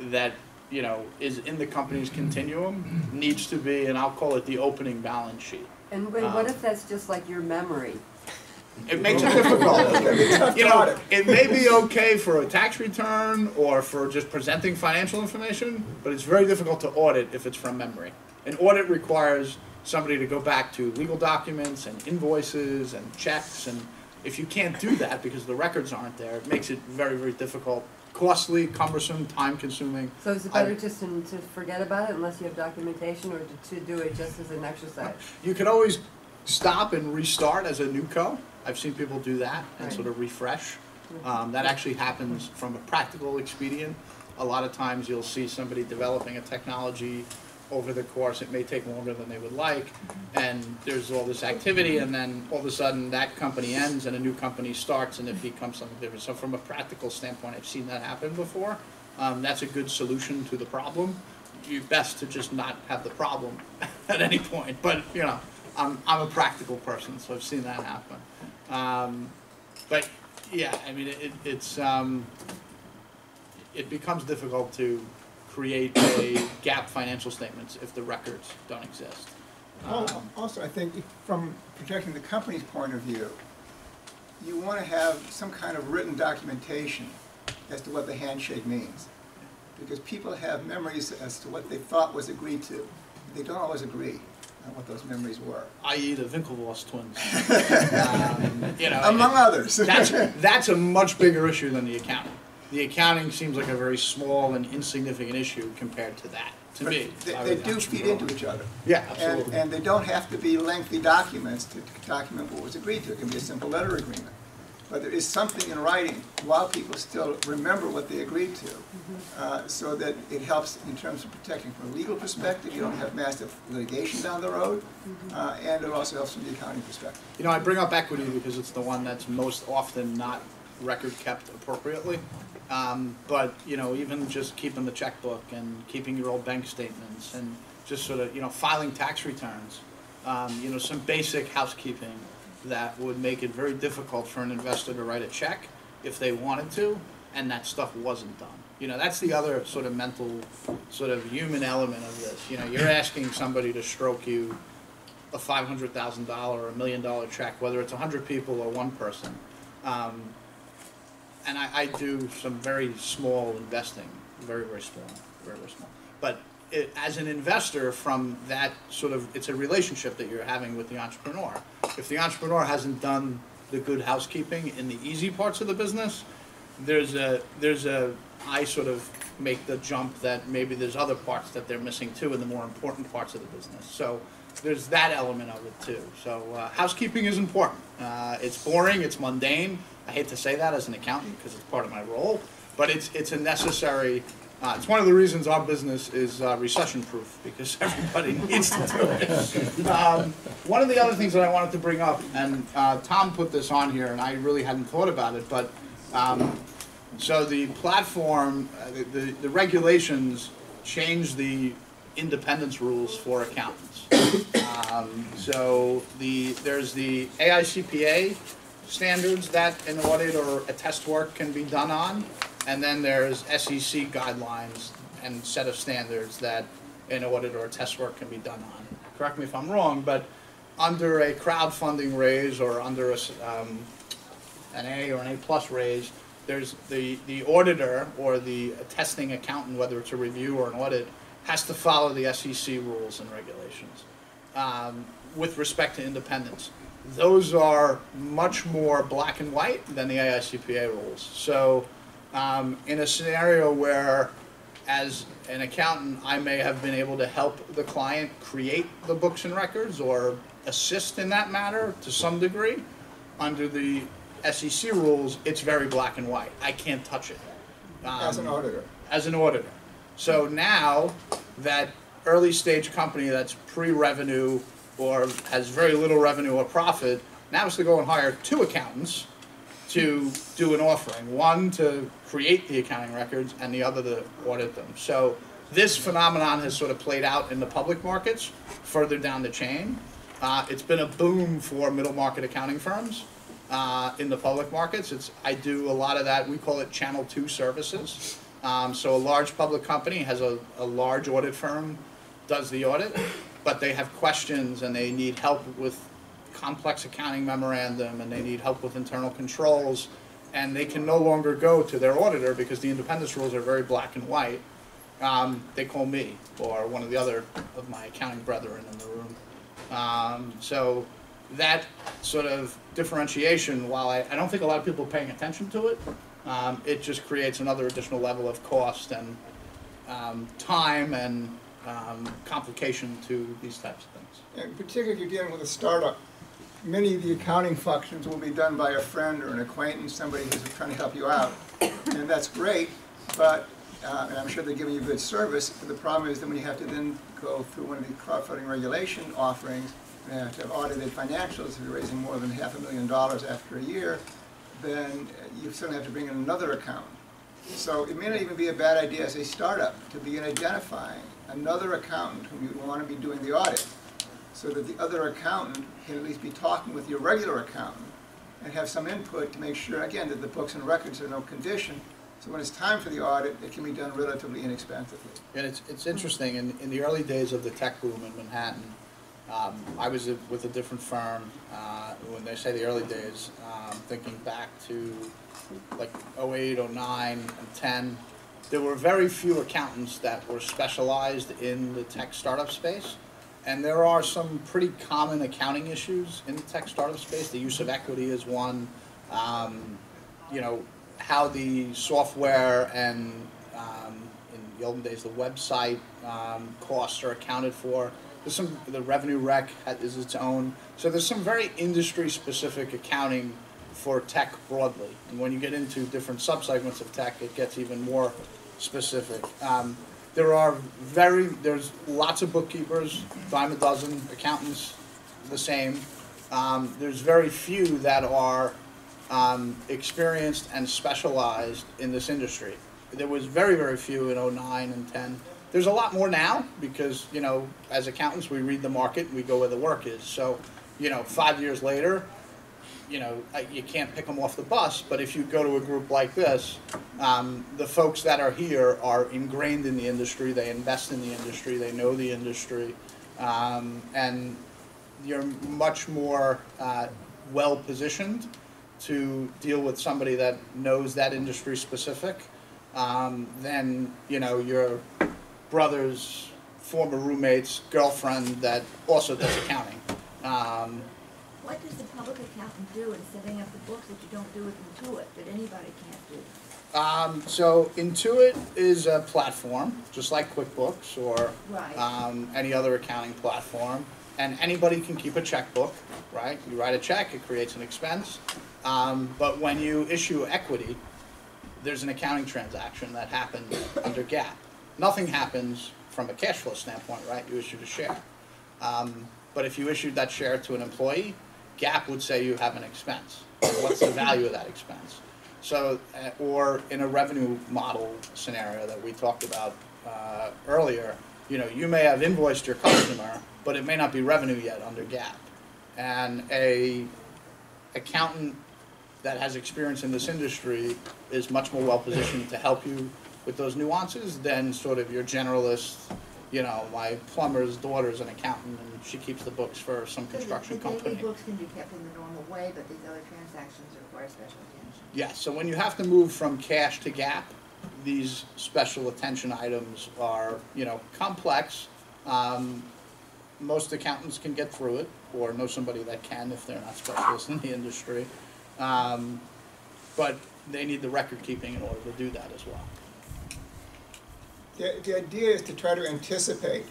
that you know is in the company's continuum needs to be, and I'll call it the opening balance sheet. And wait, what Um, if that's just like your memory? It makes it difficult. you know, it may be okay for a tax return or for just presenting financial information, but it's very difficult to audit if it's from memory. An audit requires somebody to go back to legal documents and invoices and checks, and if you can't do that because the records aren't there, it makes it very, very difficult, costly, cumbersome, time-consuming. So is it I- better just to, to forget about it unless you have documentation or to, to do it just as an exercise? You can always stop and restart as a new co. I've seen people do that and Right. sort of refresh. Um, that actually happens from a practical expedient. A lot of times you'll see somebody developing a technology over the course, it may take longer than they would like, and there's all this activity, and then all of a sudden that company ends and a new company starts and it becomes something different. So from a practical standpoint, I've seen that happen before. Um, that's a good solution to the problem. You best to just not have the problem at any point, but you know, I'm, I'm a practical person, so I've seen that happen. Um, but yeah, I mean, it, it's, um, it becomes difficult to create a GAAP financial statements if the records don't exist. Al- Um, Also, I think from protecting the company's point of view, you want to have some kind of written documentation as to what the handshake means. Because people have memories as to what they thought was agreed to. They don't always agree on what those memories were, i.e. the Winklevoss twins. Um, You know. among it- others. That's, that's a much bigger issue than the accounting. The accounting seems like a very small and insignificant issue compared to that, to But me. They, they do feed into each other. Yeah, And, absolutely. and they don't have to be lengthy documents to document what was agreed to. It can be a simple letter agreement. But there is something in writing while people still remember what they agreed to, uh, so that it helps in terms of protecting from a legal perspective. You don't have massive litigation down the road, uh, and it also helps from the accounting perspective. You know, I bring up equity because it's the one that's most often not record kept appropriately. Um, but, you know, even just keeping the checkbook and keeping your old bank statements and just sort of, you know, filing tax returns. Um, you know, some basic housekeeping that would make it very difficult for an investor to write a check if they wanted to, and that stuff wasn't done. You know, that's the other sort of mental, sort of human element of this. You know, you're asking somebody to stroke you a five hundred thousand dollar or a million dollar check, whether it's a hundred people or one person. Um, and I, I do some very small investing, very, very small, very, very small. But it, as an investor, from that sort of, it's a relationship that you're having with the entrepreneur. If the entrepreneur hasn't done the good housekeeping in the easy parts of the business, there's a, there's a, I sort of make the jump that maybe there's other parts that they're missing too in the more important parts of the business. So there's that element of it too. So uh, housekeeping is important. Uh, it's boring, it's mundane. I hate to say that as an accountant because it's part of my role, but it's, it's a necessary, uh, it's one of the reasons our business is uh, recession proof because everybody needs to do it. Um, one of the other things that I wanted to bring up, and uh, Tom put this on here and I really hadn't thought about it, but um, so the platform, uh, the, the, the regulations change the independence rules for accountants. Um, so the, there's the AICPA standards that an audit or a test work can be done on. And then there's SEC guidelines and set of standards that an audit or test work can be done on. Correct me if I'm wrong, but under a crowdfunding raise or under a, um, an A or an A plus raise, there's the, the auditor or the testing accountant, whether it's a review or an audit, has to follow the SEC rules and regulations um, with respect to independence. those are much more black and white than the AICPA rules. So, um, in a scenario where, as an accountant, I may have been able to help the client create the books and records or assist in that matter to some degree, under the SEC rules, it's very black and white. I can't touch it. As an Um, auditor. as an auditor. So now that early stage company that's pre-revenue or has very little revenue or profit, now has to go and hire two accountants to do an offering. One to create the accounting records and the other to audit them. So this phenomenon has sort of played out in the public markets further down the chain. Uh, it's been a boom for middle market accounting firms uh, in the public markets. It's, I do a lot of that, we call it channel two services. Um, so a large public company has a, a large audit firm, does the audit, but they have questions and they need help with complex accounting memorandum and they need help with internal controls. And they can no longer go to their auditor because the independence rules are very black and white. Um, they call me or one of the other of my accounting brethren in the room. Um, so that sort of differentiation, while I, I don't think a lot of people are paying attention to it, um, it just creates another additional level of cost and um, time and um, complication to these types of things. And particularly if you're dealing with a startup, many of the accounting functions will be done by a friend or an acquaintance, somebody who's trying to help you out. And that's great, but, uh, and I'm sure they're giving you good service, but the problem is that when you have to then go through one of the crowdfunding regulation offerings, and have to have audited financials, if you're raising more than half a million dollars after a year, then you suddenly have to bring in another accountant. So it may not even be a bad idea as a startup to begin identifying another accountant whom you want to be doing the audit, so that the other accountant can at least be talking with your regular accountant and have some input to make sure, again, that the books and records are in no condition. So when it's time for the audit, it can be done relatively inexpensively. And it's, it's interesting, in, in the early days of the tech boom in Manhattan, um, I was with a different firm, uh, when they say the early days, um, thinking back to like 08, 09, and ten, there were very few accountants that were specialized in the tech startup space. And there are some pretty common accounting issues in the tech startup space. The use of equity is one. Um, you know, how the software and, um, in the olden days, the website, um, costs are accounted for. There's some, the revenue rec is its own. So there's some very industry-specific accounting for tech broadly. And when you get into different subsegments of tech, it gets even more specific. Um, there are very, there's lots of bookkeepers, dime a dozen, accountants, the same. Um, there's very few that are um, experienced and specialized in this industry. There was very, very few in '09 and 10. There's a lot more now because, you know, as accountants, we read the market and we go where the work is. So, you know, five years later, you know, you can't pick them off the bus, but if you go to a group like this, um, the folks that are here are ingrained in the industry, they invest in the industry, they know the industry, um, and you're much more uh, well-positioned to deal with somebody that knows that industry specific um, than, you know, your brother's former roommate's girlfriend that also does accounting. What does the public accountant do in setting up the books that you don't do with Intuit, that anybody can't do? Um, so Intuit is a platform, just like QuickBooks or Right. um, any other accounting platform, and anybody can keep a checkbook, right? You write a check, it creates an expense, um, but when you issue equity, there's an accounting transaction that happens under GAAP. Nothing happens from a cash flow standpoint, right? You issued a share. Um, but if you issued that share to an employee, GAAP would say you have an expense. What's the value of that expense? So, uh, or in a revenue model scenario that we talked about uh, earlier, you know, you may have invoiced your customer, but it may not be revenue yet under GAAP. And a accountant that has experience in this industry is much more well-positioned to help you with those nuances than sort of your generalist, you know, my plumber's daughter's an accountant and she keeps the books for some So the- construction The daily company. books can be kept in the normal way, but these other transactions require special attention. Yes, so when you have to move from cash to GAAP, these special attention items are, you know, complex. Um, most accountants can get through it. or know somebody that can if they're not specialists in the industry. Um, but they need the record keeping in order to do that as well. The, the idea is to try to anticipate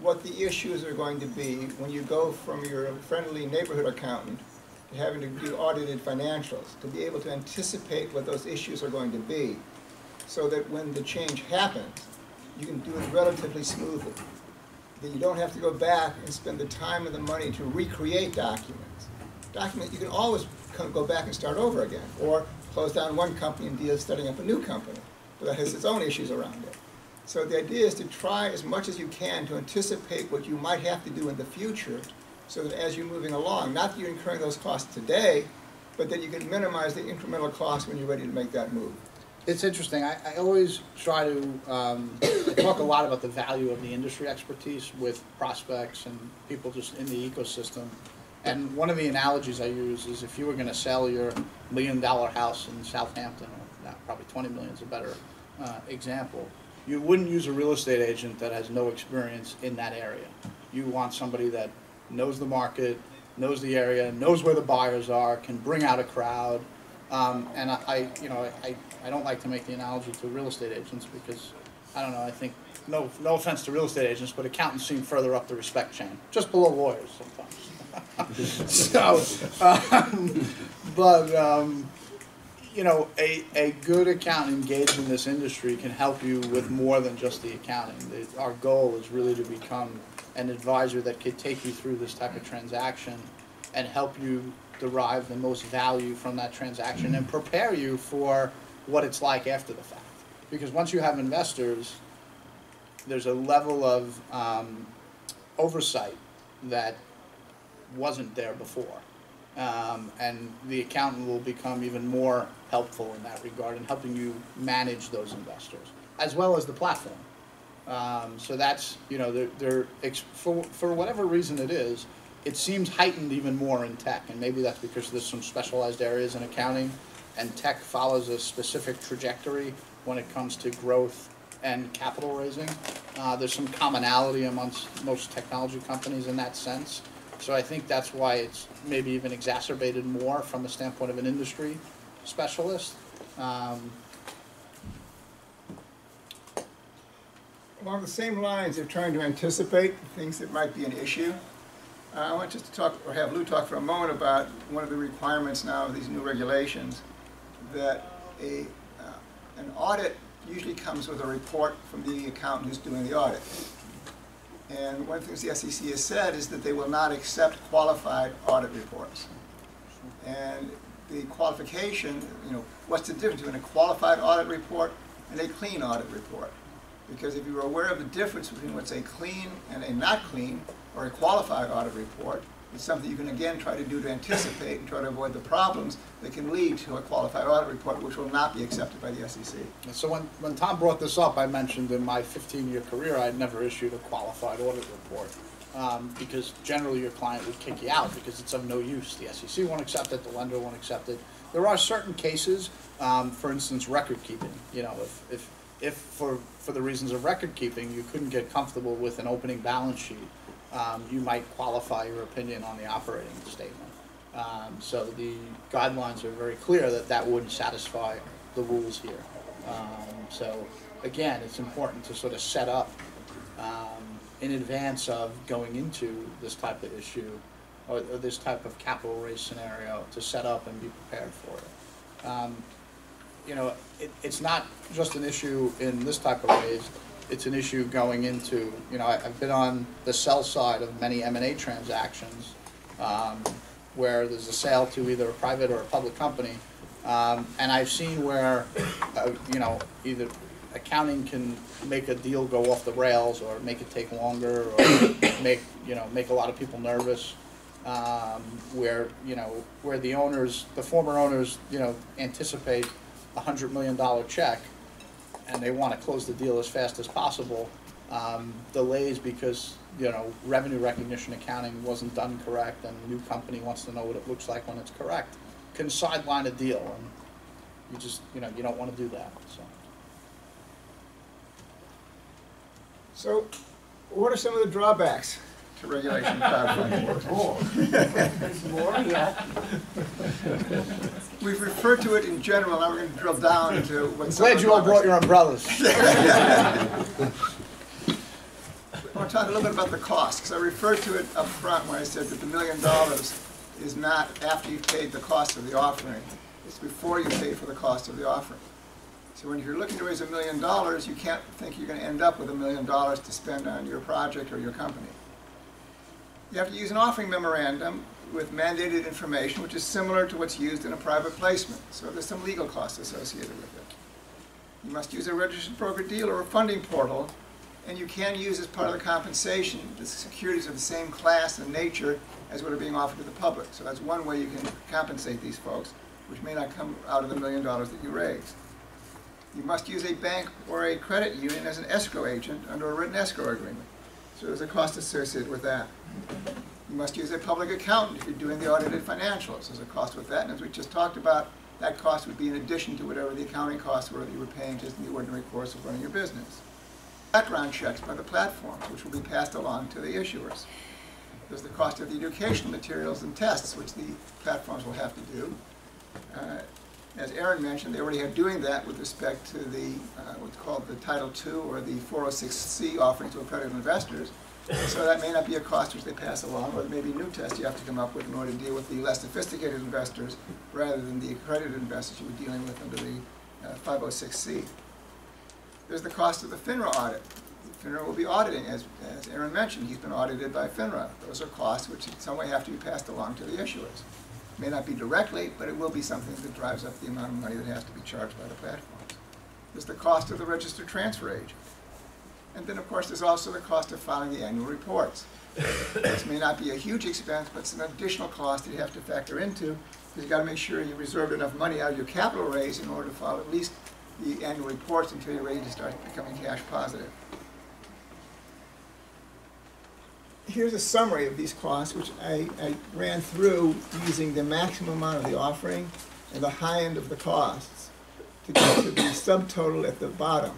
what the issues are going to be when you go from your friendly neighborhood accountant to having to do audited financials, to be able to anticipate what those issues are going to be, so that when the change happens, you can do it relatively smoothly. That you don't have to go back and spend the time and the money to recreate documents. Document, you can always come, go back and start over again, or close down one company and deal setting up a new company, but that has its own issues around it. So the idea is to try as much as you can to anticipate what you might have to do in the future, so that as you're moving along, not that you're incurring those costs today, but that you can minimize the incremental costs when you're ready to make that move. It's interesting. I, I always try to um, talk a lot about the value of the industry expertise with prospects and people just in the ecosystem. And one of the analogies I use is if you were going to sell your million dollar house in Southampton, or not, probably 20 million is a better uh, example, you wouldn't use a real estate agent that has no experience in that area. You want somebody that knows the market, knows the area, knows where the buyers are, can bring out a crowd. Um, and I, I, you know, I, I don't like to make the analogy to real estate agents because, I don't know, I think, no, no offense to real estate agents, but accountants seem further up the respect chain, just below lawyers sometimes. so, um, but, um, you know, a, a good accountant engaged in this industry can help you with more than just the accounting. The, our goal is really to become an advisor that could take you through this type of transaction and help you derive the most value from that transaction and prepare you for what it's like after the fact. Because once you have investors, there's a level of um, oversight that wasn't there before. Um, and the accountant will become even more helpful in that regard in helping you manage those investors, as well as the platform. Um, so that's, you know, they're, they're for, for whatever reason it is, it seems heightened even more in tech. And maybe that's because there's some specialized areas in accounting, and tech follows a specific trajectory when it comes to growth and capital raising. Uh, there's some commonality amongst most technology companies in that sense. So I think that's why it's maybe even exacerbated more from the standpoint of an industry specialist. Um, Along the same lines of trying to anticipate things that might be an issue, uh, I want just to talk, or have Lou talk for a moment about one of the requirements now of these new regulations, that a, uh, an audit usually comes with a report from the accountant who's doing the audit. And one of the things the SEC has said is that they will not accept qualified audit reports. And the qualification, you know, what's the difference between a qualified audit report and a clean audit report? Because if you're aware of the difference between what's a clean and a not clean, or a qualified audit report, it's something you can again try to do to anticipate and try to avoid the problems that can lead to a qualified audit report, which will not be accepted by the SEC. So when, when Tom brought this up, I mentioned in my 15-year career, I had never issued a qualified audit report. Um, because generally your client would kick you out because it's of no use. The SEC won't accept it, the lender won't accept it. There are certain cases, um, for instance, record keeping. You know, if, if, if for, for the reasons of record keeping, you couldn't get comfortable with an opening balance sheet, um, you might qualify your opinion on the operating statement. Um, so the guidelines are very clear that that wouldn't satisfy the rules here. Um, so again, it's important to sort of set up um, in advance of going into this type of issue or, or this type of capital raise scenario to set up and be prepared for it. Um, you know, it, it's not just an issue in this type of raise, it's an issue going into, you know, I, I've been on the sell side of many M and A transactions, um, where there's a sale to either a private or a public company. Um, and I've seen where, uh, you know, either accounting can make a deal go off the rails or make it take longer or make, you know, make a lot of people nervous. Um, where, you know, where the owners, the former owners, you know, anticipate a hundred million dollar check and they want to close the deal as fast as possible, um, delays because, you know, revenue recognition accounting wasn't done correct and the new company wants to know what it looks like when it's correct, can sideline a deal and you just, you know, you don't want to do that, so. So, what are some of the drawbacks to regulation crowdfunding. There's more, yeah. We've referred to it in general, now we're gonna drill down into what I'm glad you all brought your umbrellas. I want to talk a little bit about the cost, because I referred to it up front when I said that the million dollars is not after you've paid the cost of the offering. It's before you pay for the cost of the offering. So when you're looking to raise a million dollars, you can't think you're going to end up with a million dollars to spend on your project or your company. You have to use an offering memorandum with mandated information, which is similar to what's used in a private placement. So there's some legal costs associated with it. You must use a registered broker-dealer or a funding portal and you can use as part of the compensation, the securities of the same class and nature as what are being offered to the public. So that's one way you can compensate these folks, which may not come out of the million dollars that you raise. You must use a bank or a credit union as an escrow agent under a written escrow agreement. So there's a cost associated with that. You must use a public accountant if you're doing the audited financials. There's a cost with that, and as we just talked about, that cost would be in addition to whatever the accounting costs were that you were paying just in the ordinary course of running your business background checks by the platforms, which will be passed along to the issuers. There's the cost of the educational materials and tests, which the platforms will have to do. Uh, As Aaron mentioned, they already have doing that with respect to the, uh, what's called the Title II or the 406C offering to accredited investors. So that may not be a cost which they pass along, or it may be new tests you have to come up with in order to deal with the less sophisticated investors rather than the accredited investors you were dealing with under the uh, 506C. There's the cost of the FINRA audit. FINRA will be auditing, as, as Aaron mentioned, he's been audited by FINRA. Those are costs which in some way have to be passed along to the issuers. May not be directly, but it will be something that drives up the amount of money that has to be charged by the platforms. There's the cost of the registered transfer agent. And then, of course, there's also the cost of filing the annual reports. This may not be a huge expense, but it's an additional cost that you have to factor into, because you've got to make sure you reserved enough money out of your capital raise in order to file at least the annual reports until you're ready to start becoming cash positive. Here's a summary of these costs, which I, I ran through using the maximum amount of the offering and the high end of the costs to get to the subtotal at the bottom,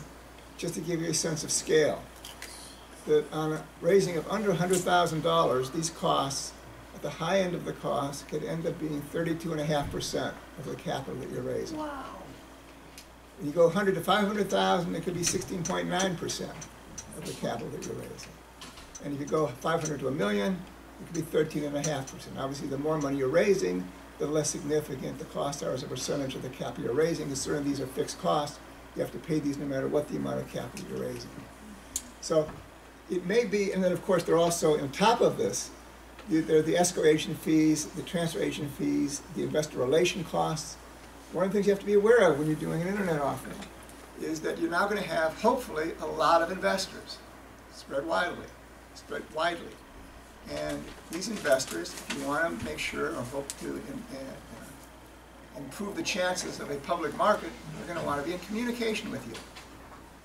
just to give you a sense of scale. That on a raising of under hundred thousand dollars, these costs, at the high end of the cost, could end up being thirty-two and a half percent of the capital that you're raising. Wow. When you go 100 to 500,000, it could be 16.9% of the capital that you're raising. And if you go 500 to a million, it could be 13.5%. Obviously, the more money you're raising, the less significant the costs are as a percentage of the capital you're raising. Because certainly these are fixed costs. You have to pay these no matter what the amount of capital you're raising. So it may be, and then of course, there are also, on top of this, there are the escrow agent fees, the transfer agent fees, the investor relation costs. One of the things you have to be aware of when you're doing an internet offering is that you're now going to have, hopefully, a lot of investors, spread widely, spread widely. And these investors, if you want to make sure or hope to in- uh, improve the chances of a public market, they're going to want to be in communication with you.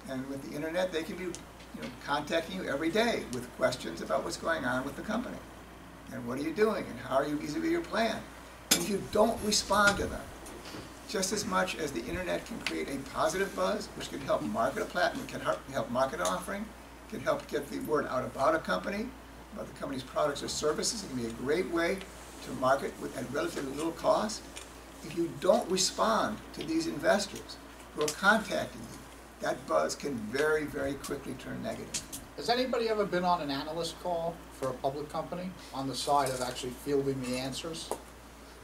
And with the internet, they can be, you know, contacting you every day with questions about what's going on with the company. And what are you doing, and how are you vis-à-vis your plan? And if you don't respond to them, just as much as the internet can create a positive buzz, which can help market a platform, can help market an offering, can help get the word out about a company, about the company's products or services. It can be a great way to market with, at relatively little cost. If you don't respond to these investors who are contacting you, that buzz can very, very quickly turn negative. Has anybody ever been on an analyst call for a public company on the side of actually fielding the answers?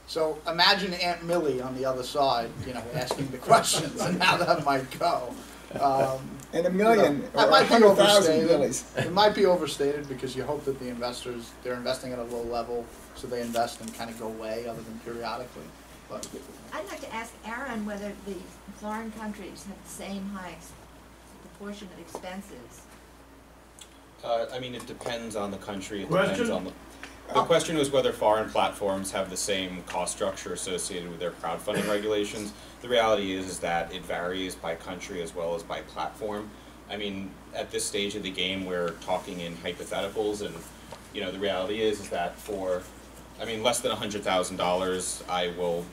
So imagine Aunt Millie on the other side, you know, asking the questions and how that might go. Um, And a million That or a might be hundred thousand overstated. millies. It might be overstated because you hope that the investors, they're investing at a low level, so they invest and kind of go away other than periodically. But I'd like to ask Aaron whether the foreign countries have the same high proportion of expenses. Uh, I mean, it depends on the country, it depends on the, the question was whether foreign platforms have the same cost structure associated with their crowdfunding regulations. The reality is, is that it varies by country as well as by platform. I mean, at this stage of the game, we're talking in hypotheticals and, you know, the reality is, is that for, I mean, less than hundred thousand dollars, I will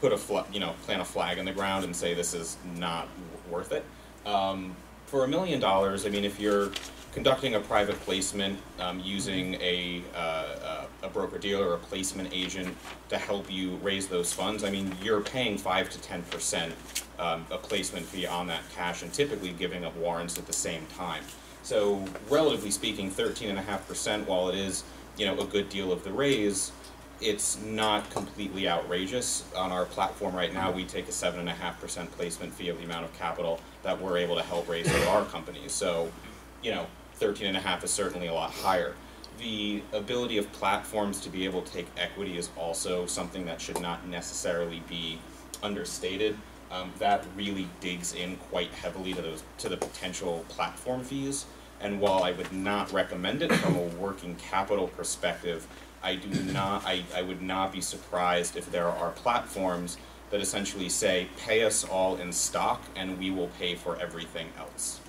put a you know, plant a flag in the ground and say this is not worth it. Um, for a million dollars, I mean, if you're conducting a private placement, um, using a, uh, a broker dealer or a placement agent to help you raise those funds, I mean, you're paying five to ten percent um, a placement fee on that cash and typically giving up warrants at the same time. So relatively speaking, thirteen and a half percent, while it is, you know, a good deal of the raise, it's not completely outrageous. On our platform right now, we take a seven and a half percent placement fee of the amount of capital that we're able to help raise for our companies. So, you know, thirteen and a half is certainly a lot higher. The ability of platforms to be able to take equity is also something that should not necessarily be understated. Um, that really digs in quite heavily to those to the potential platform fees. And while I would not recommend it from a working capital perspective, I do not I, I would not be surprised if there are platforms that essentially say, pay us all in stock and we will pay for everything else.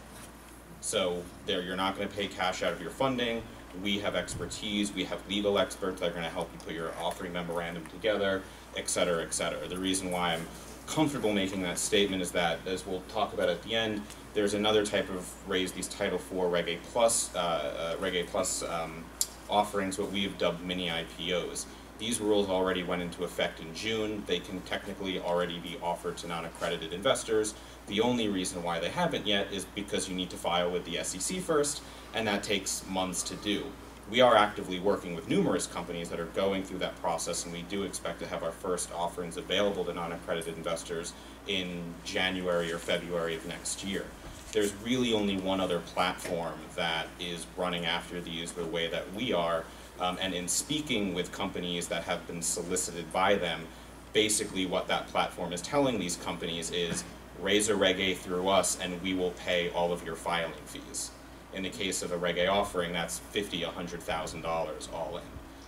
So there you're not gonna pay cash out of your funding. We have expertise, we have legal experts that are gonna help you put your offering memorandum together, et cetera, et cetera. The reason why I'm comfortable making that statement is that, as we'll talk about at the end, there's another type of raise, these Title IV Reg A Plus, uh, uh, Reg A Plus, um, offerings, what we've dubbed mini IPOs. These rules already went into effect in June. They can technically already be offered to non-accredited investors. The only reason why they haven't yet is because you need to file with the SEC first, and that takes months to do. We are actively working with numerous companies that are going through that process, and we do expect to have our first offerings available to non-accredited investors in January or February of next year. There's really only one other platform that is running after these the way that we are, um, and in speaking with companies that have been solicited by them, basically what that platform is telling these companies is raise a Reg A through us and we will pay all of your filing fees. In the case of a Reg A offering, that's fifty, a hundred thousand dollars all in.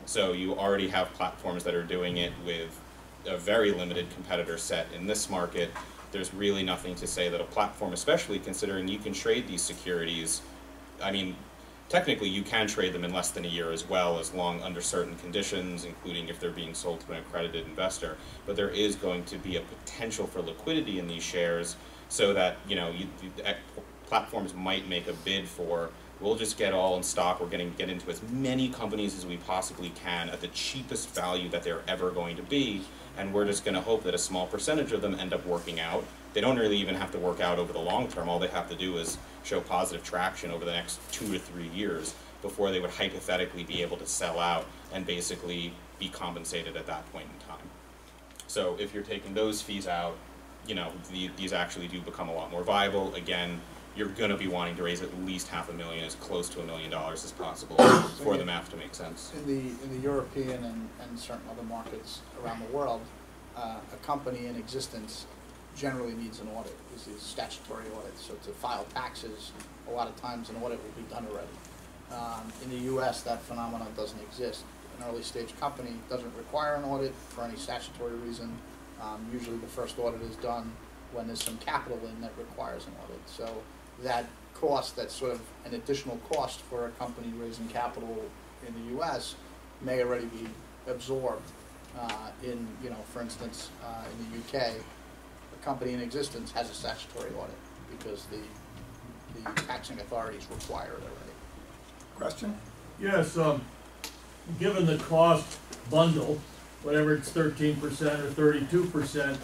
So you already have platforms that are doing it with a very limited competitor set in this market. There's really nothing to say that a platform, especially considering you can trade these securities, I mean, technically you can trade them in less than a year as well, as long under certain conditions, including if they're being sold to an accredited investor. But there is going to be a potential for liquidity in these shares, so that you know you, platforms might make a bid for. We'll just get all in stock. We're going to get into as many companies as we possibly can at the cheapest value that they're ever going to be, and we're just going to hope that a small percentage of them end up working out. They don't really even have to work out over the long term. All they have to do is show positive traction over the next two to three years before they would hypothetically be able to sell out and basically be compensated at that point in time. So if you're taking those fees out, you know, the, these actually do become a lot more viable. Again, you're gonna be wanting to raise at least half a million, as close to a million dollars as possible for the math to make sense. In the, in the European and, and certain other markets around the world, uh, a company in existence generally needs an audit, this is statutory audit, so to file taxes, a lot of times an audit will be done already. Um, in the US, that phenomenon doesn't exist. An early stage company doesn't require an audit for any statutory reason. Um, usually the first audit is done when there's some capital in that requires an audit. So that cost, that's sort of an additional cost for a company raising capital in the US may already be absorbed uh, in, you know, for instance, uh, in the UK, a company in existence has a statutory audit because the, the taxing authorities require it already. Question? Yes, um, given the cost bundle, whatever it's thirteen percent or thirty-two percent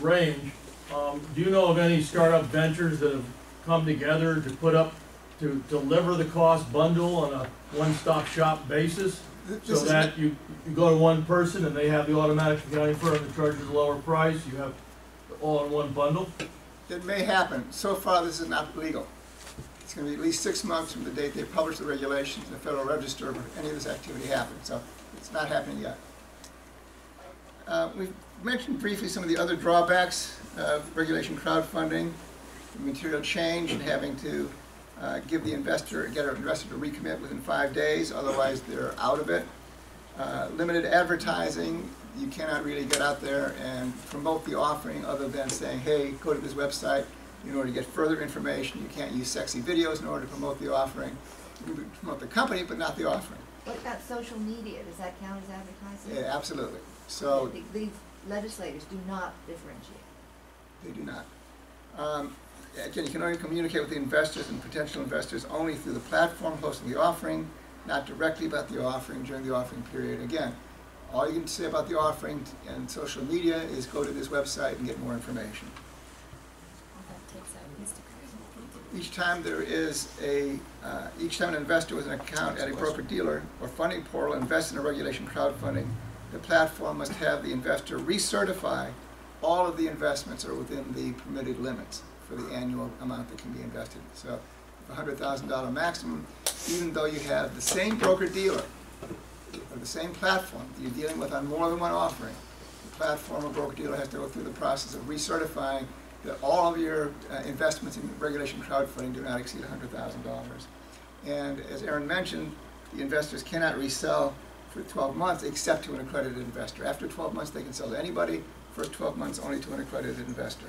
range, um, do you know of any startup ventures that have come together to put up, to deliver the cost bundle on a one-stop shop basis? So that you, you go to one person and they have the automatic accounting firm that charges a lower price, you have all in one bundle? It may happen. So far, this is not legal. It's gonna be at least six months from the date they publish the regulations in the Federal Register where any of this activity happens, so it's not happening yet. Uh, we've mentioned briefly some of the other drawbacks of regulation crowdfunding, material change and having to uh, give the investor, get an investor to recommit within five days, otherwise they're out of it. Uh, Limited advertising, you cannot really get out there and promote the offering other than saying, hey, go to this website in order to get further information. You can't use sexy videos in order to promote the offering. You can promote the company, but not the offering. What about social media, does that count as advertising? Yeah, absolutely. So The- These legislators do not differentiate. they do not. Um, Again, you can only communicate with the investors and potential investors only through the platform hosting the offering, not directly about the offering during the offering period. Again, all you can say about the offering and social media is go to this website and get more information. Each time there is a, uh, each time an investor with an account at a broker-dealer or funding portal invests in a regulation crowdfunding, the platform must have the investor recertify all of the investments are within the permitted limits for the annual amount that can be invested. So, hundred thousand dollar maximum, even though you have the same broker-dealer or the same platform that you're dealing with on more than one offering, the platform or broker-dealer has to go through the process of recertifying that all of your uh, investments in regulation crowdfunding do not exceed hundred thousand dollars. And as Aaron mentioned, the investors cannot resell for twelve months except to an accredited investor. After twelve months, they can sell to anybody, first twelve months only to an accredited investor.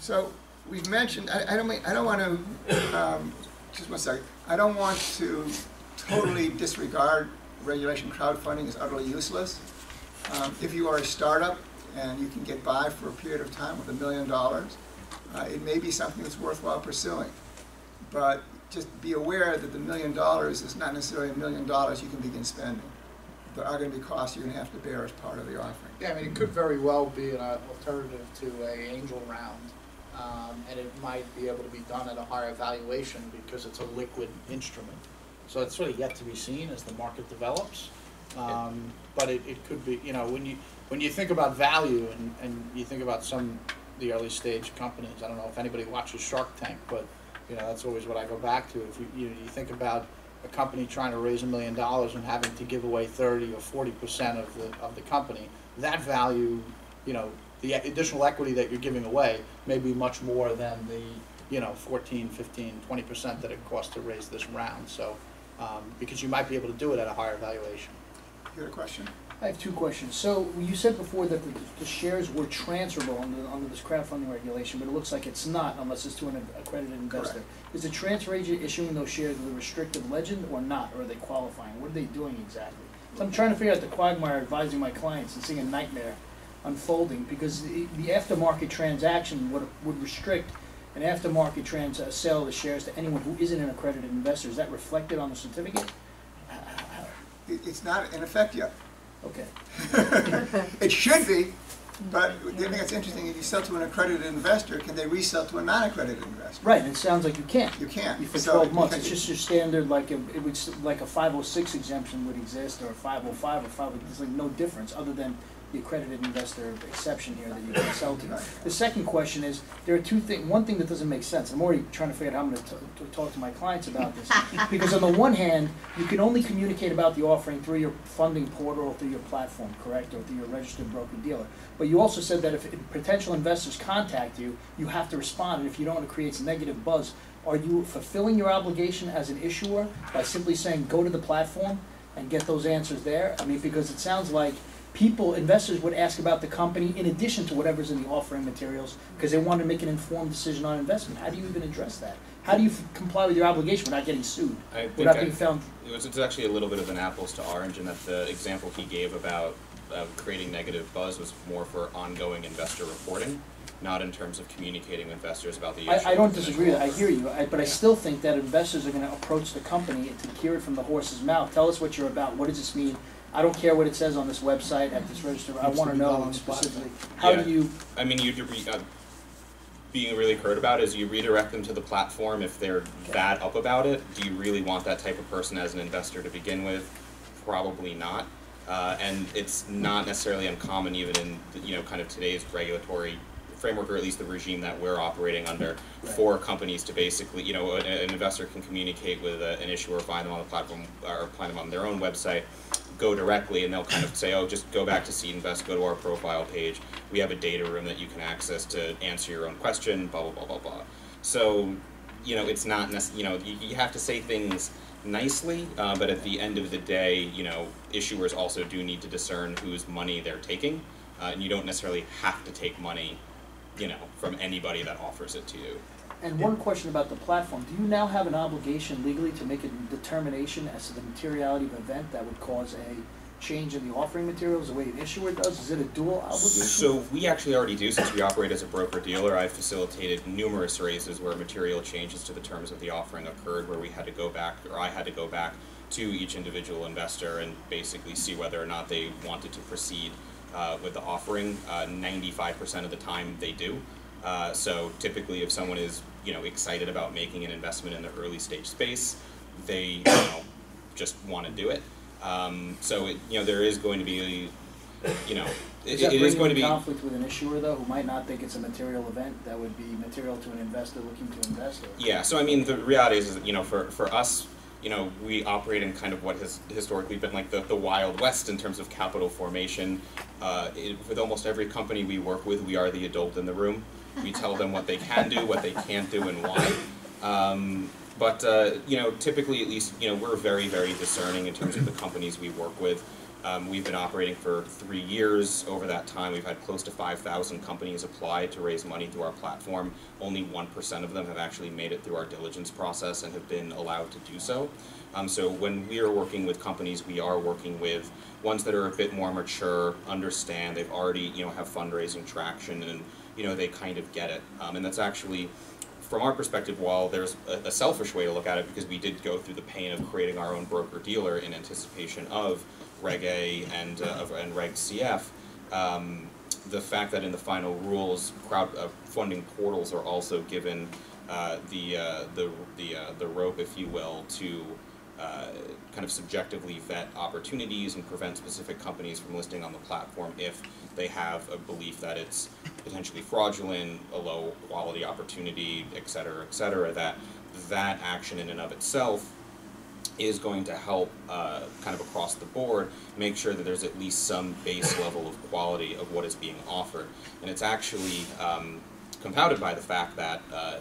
So, we've mentioned, I, I don't mean, I don't want to, um, just one second, I don't want to totally disregard regulation crowdfunding as utterly useless. Um, if you are a startup and you can get by for a period of time with a million dollars, uh, it may be something that's worthwhile pursuing. But just be aware that the million dollars is not necessarily a million dollars you can begin spending. There are going to be costs you're going to have to bear as part of the offering. Yeah, I mean, it could very well be an alternative to a angel round, um, and it might be able to be done at a higher valuation because it's a liquid instrument. So it's really yet to be seen as the market develops. Um, but it, it could be, you know, when you, when you think about value and, and you think about some, the early stage companies, I don't know if anybody watches Shark Tank, but, you know, that's always what I go back to. If you, you, you think about a company trying to raise a million dollars and having to give away thirty or forty percent of the, of the company, that value, you know, the additional equity that you're giving away may be much more than the, you know, 14, 15, 20 percent that it costs to raise this round, so, um, because you might be able to do it at a higher valuation. You got a question? I have two questions. So you said before that the, the shares were transferable under, under this crowdfunding regulation, but it looks like it's not unless it's to an accredited investor. Correct. Is the transfer agent issuing those shares with a restrictive legend or not, or are they qualifying? What are they doing exactly? So I'm trying to figure out the quagmire advising my clients and seeing a nightmare unfolding, because the, the aftermarket transaction would, would restrict an aftermarket trans, uh, sale of the shares to anyone who isn't an accredited investor. Is that reflected on the certificate? It, it's not in effect yet. Okay. It should be, but the thing that's interesting, if you sell to an accredited investor, can they resell to a non-accredited investor? Right, and it sounds like you can't. You can't. For So twelve months, it's just your standard, like, a- it would, like a five oh six exemption would exist, or a five oh five, or five, there's like no difference, other than the accredited investor exception here that you can sell to. The second question is, there are two things, one thing that doesn't make sense, I'm already trying to figure out how I'm gonna t- to talk to my clients about this. Because on the one hand, you can only communicate about the offering through your funding portal or through your platform, correct, or through your registered broker dealer. But you also said that if potential investors contact you, you have to respond, and if you don't, it creates negative buzz. Are you fulfilling your obligation as an issuer by simply saying, go to the platform and get those answers there? I mean, because it sounds like people, investors would ask about the company in addition to whatever's in the offering materials, because they want to make an informed decision on investment. How do you even address that? How do you f- comply with your obligation without getting sued? I Without I- being found, It was, it's actually a little bit of an apples to orange in that the example he gave about uh, creating negative buzz was more for ongoing investor reporting, not in terms of communicating with investors about the issue. I, I don't disagree, I hear you, I, but I still think that investors are gonna approach the company to hear it from the horse's mouth. Tell us what you're about, what does this mean? I don't care what it says on this website, at this register, I wanna know specifically. How Yeah. do you, I mean, you, re- uh, being really curt about is you redirect them to the platform if they're that up about it. Do you really want that type of person as an investor to begin with? Probably not. Uh, and it's not necessarily uncommon even in, the, you know, kind of today's regulatory framework, or at least the regime that we're operating under, for companies to basically, you know, an, an investor can communicate with a, an issuer, find them on the platform, or find them on their own website, go directly, and they'll kind of say, oh, just go back to SeedInvest, go to our profile page. We have a data room that you can access to answer your own question, blah, blah, blah, blah, blah. So, you know, it's not necess- you know, you, you have to say things nicely, uh, but at the end of the day, you know, issuers also do need to discern whose money they're taking, uh, and you don't necessarily have to take money, you know, from anybody that offers it to you. And one question about the platform, do you now have an obligation legally to make a determination as to the materiality of event that would cause a change in the offering materials the way an issuer does? Is it a dual obligation? So we actually already do, since we operate as a broker-dealer, I've facilitated numerous raises where material changes to the terms of the offering occurred, where we had to go back, or I had to go back to each individual investor and basically see whether or not they wanted to proceed uh, with the offering. Uh, Ninety-five percent of the time, they do. Uh, so typically, if someone is, you know, excited about making an investment in the early stage space, they, you know, just want to do it. Um, so it, you know, there is going to be, you know, it, it is going to be. conflict with an issuer though, who might not think it's a material event that would be material to an investor looking to invest? or- Yeah, so I mean, the reality is, is, you know, for, for us, you know, we operate in kind of what has historically been like the, the Wild West in terms of capital formation. Uh, it, with almost every company we work with, we are the adult in the room. We tell them what they can do, what they can't do, and why. Um, but, uh, you know, typically, at least, you know, we're very, very discerning in terms of the companies we work with. Um, we've been operating for three years. Over that time, we've had close to 5,000 companies apply to raise money through our platform. Only 1% of them have actually made it through our diligence process and have been allowed to do so. Um, so when we are working with companies, we are working with ones that are a bit more mature, understand, they've already, you know, have fundraising traction and, you know, they kind of get it. Um, and that's actually, from our perspective, while there's a, a selfish way to look at it, because we did go through the pain of creating our own broker-dealer in anticipation of Reg A and, uh, and Reg CF, um, the fact that in the final rules, crowd uh, funding portals are also given uh, the, uh, the, the, uh, the rope, if you will, to uh, kind of subjectively vet opportunities and prevent specific companies from listing on the platform if they have a belief that it's potentially fraudulent, a low quality opportunity, et cetera, et cetera, that that action in and of itself is going to help uh, kind of across the board make sure that there's at least some base level of quality of what is being offered. And it's actually um, compounded by the fact that uh,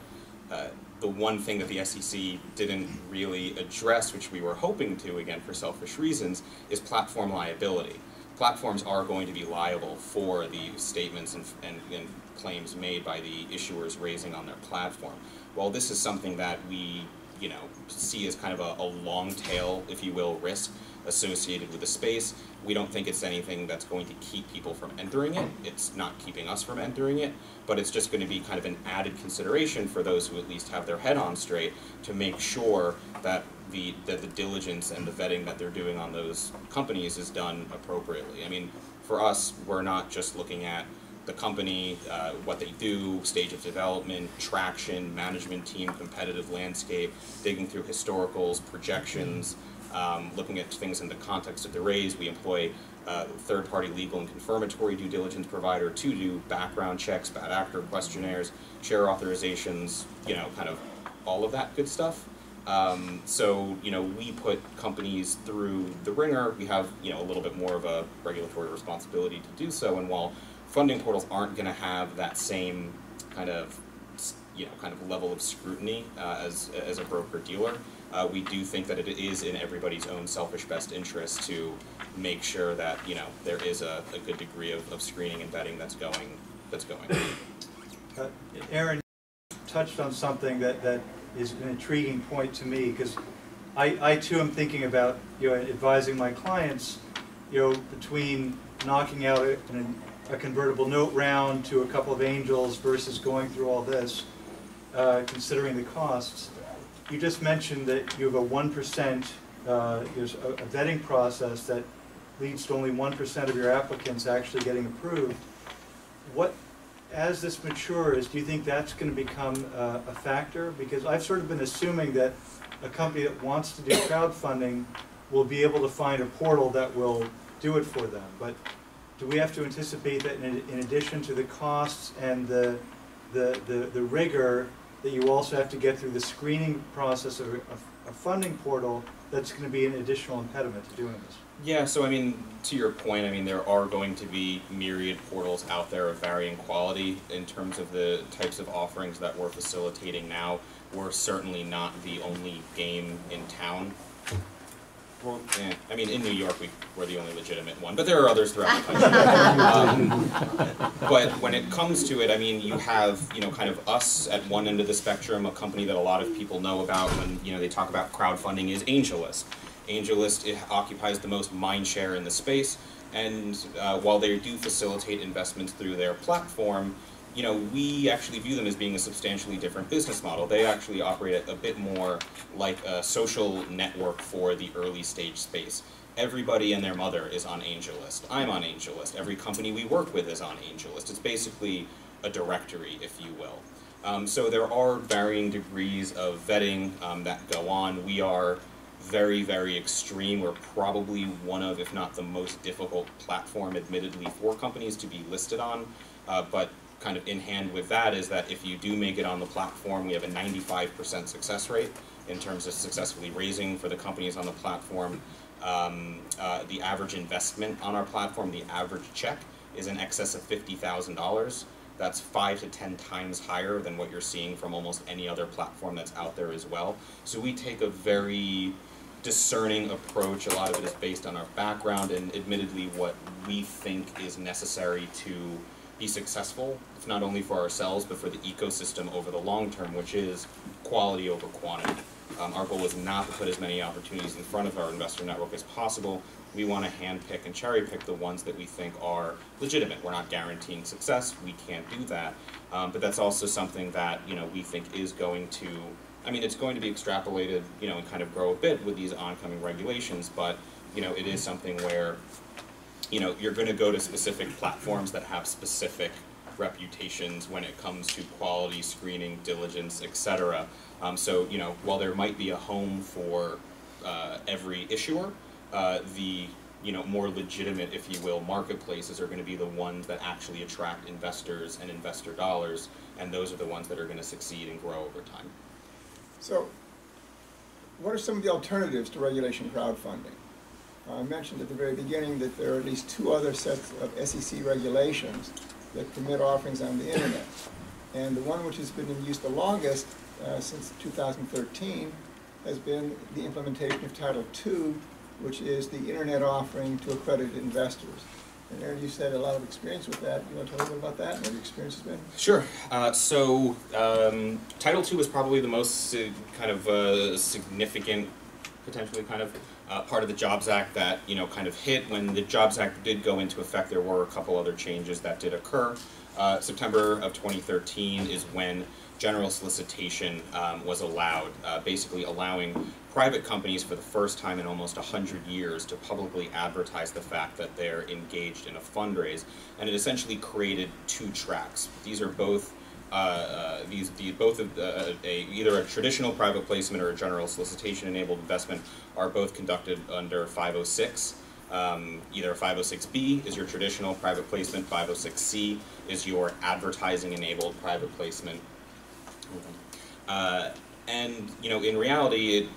uh, the one thing that the SEC didn't really address, which we were hoping to, again for selfish reasons, is platform liability. Platforms are going to be liable for the statements and, and, and claims made by the issuers raising on their platform. While this is something that we you know, see as kind of a, a long tail, if you will, risk associated with the space. We don't think it's anything that's going to keep people from entering it. It's not keeping us from entering it, but it's just going to be kind of an added consideration for those who at least have their head on straight to make sure that the that the diligence and the vetting that they're doing on those companies is done appropriately. I mean, for us, we're not just looking at the company, uh, what they do, stage of development, traction, management team, competitive landscape, digging through historicals, projections, um, looking at things in the context of the raise. We employ uh, third-party legal and confirmatory due diligence provider to do background checks, bad actor questionnaires, share authorizations, you know, kind of all of that good stuff. Um, so, you know, we put companies through the wringer. We have, you know, a little bit more of a regulatory responsibility to do so. And while funding portals aren't going to have that same kind of, you know, kind of level of scrutiny uh, as as a broker dealer, uh, we do think that it is in everybody's own selfish best interest to make sure that you know there is a, a good degree of, of screening and vetting that's going that's going. Uh, Aaron touched on something that, that is an intriguing point to me, because I, I too am thinking about, you know, advising my clients, you know, between knocking out a, a convertible note round to a couple of angels versus going through all this, uh, considering the costs. You just mentioned that you have a one percent, uh, there's a a vetting process that leads to only one percent of your applicants actually getting approved. What, as this matures, do you think that's gonna become uh, a factor? Because I've sort of been assuming that a company that wants to do crowdfunding will be able to find a portal that will do it for them. But do we have to anticipate that in, in addition to the costs and the, the, the the rigor, that you also have to get through the screening process of a, a funding portal, that's gonna be an additional impediment to doing this? Yeah, so I mean, to your point, I mean, there are going to be myriad portals out there of varying quality in terms of the types of offerings that we're facilitating now. We're certainly not the only game in town. Eh, I mean, in New York, we, we're the only legitimate one, but there are others throughout the country. Um, but when it comes to it, I mean, you have, you know, kind of us at one end of the spectrum, a company that a lot of people know about when, you know, they talk about crowdfunding is AngelList. AngelList it occupies the most mind share in the space, and uh, while they do facilitate investments through their platform, you know, we actually view them as being a substantially different business model. They actually operate a bit more like a social network for the early stage space. Everybody and their mother is on AngelList. I'm on AngelList. Every company we work with is on AngelList. It's basically a directory, if you will. Um, so there are varying degrees of vetting um, that go on. We are very, very extreme. We're probably one of, if not the most difficult platform, admittedly, for companies to be listed on. Uh, but kind of in hand with that is that if you do make it on the platform, we have a 95% success rate in terms of successfully raising for the companies on the platform. Um, uh, the average investment on our platform, the average check, is in excess of $50,000. That's five to 10 times higher than what you're seeing from almost any other platform that's out there as well. So we take a very discerning approach. A lot of it is based on our background and admittedly what we think is necessary to be successful, not only for ourselves, but for the ecosystem over the long term, which is quality over quantity. Um, our goal is not to put as many opportunities in front of our investor network as possible. We want to handpick and cherry pick the ones that we think are legitimate. We're not guaranteeing success. We can't do that. Um, but that's also something that you know we think is going to. I mean, it's going to be extrapolated, you know, and kind of grow a bit with these oncoming regulations. But you know, it is something where you know, you're going to go to specific platforms that have specific reputations when it comes to quality, screening, diligence, etc. Um, so, you know, while there might be a home for uh, every issuer, uh, the you know more legitimate, if you will, marketplaces are going to be the ones that actually attract investors and investor dollars, and those are the ones that are going to succeed and grow over time. So, what are some of the alternatives to regulation crowdfunding? I mentioned at the very beginning that there are at least two other sets of SEC regulations that permit offerings on the internet. And the one which has been in use the longest uh, since 2013 has been the implementation of Title II, which is the internet offering to accredited investors. And Aaron, you said a lot of experience with that. You want to tell a little bit about that and what your experience has been? Sure. Uh, so um, Title II is probably the most uh, kind of uh, significant, potentially kind of uh, part of the Jobs Act that you know kind of hit when the Jobs Act did go into effect. There were a couple other changes that did occur. Uh, September of 2013 is when general solicitation um, was allowed, uh, basically allowing private companies for the first time in almost 100 years to publicly advertise the fact that they're engaged in a fundraise. And it essentially created two tracks. These are both uh, uh, these the, both of uh, a, either a traditional private placement or a general solicitation enabled investment are both conducted under 506. Um, either 506B is your traditional private placement, 506C is your advertising enabled private placement. Uh, and you know, in reality, it,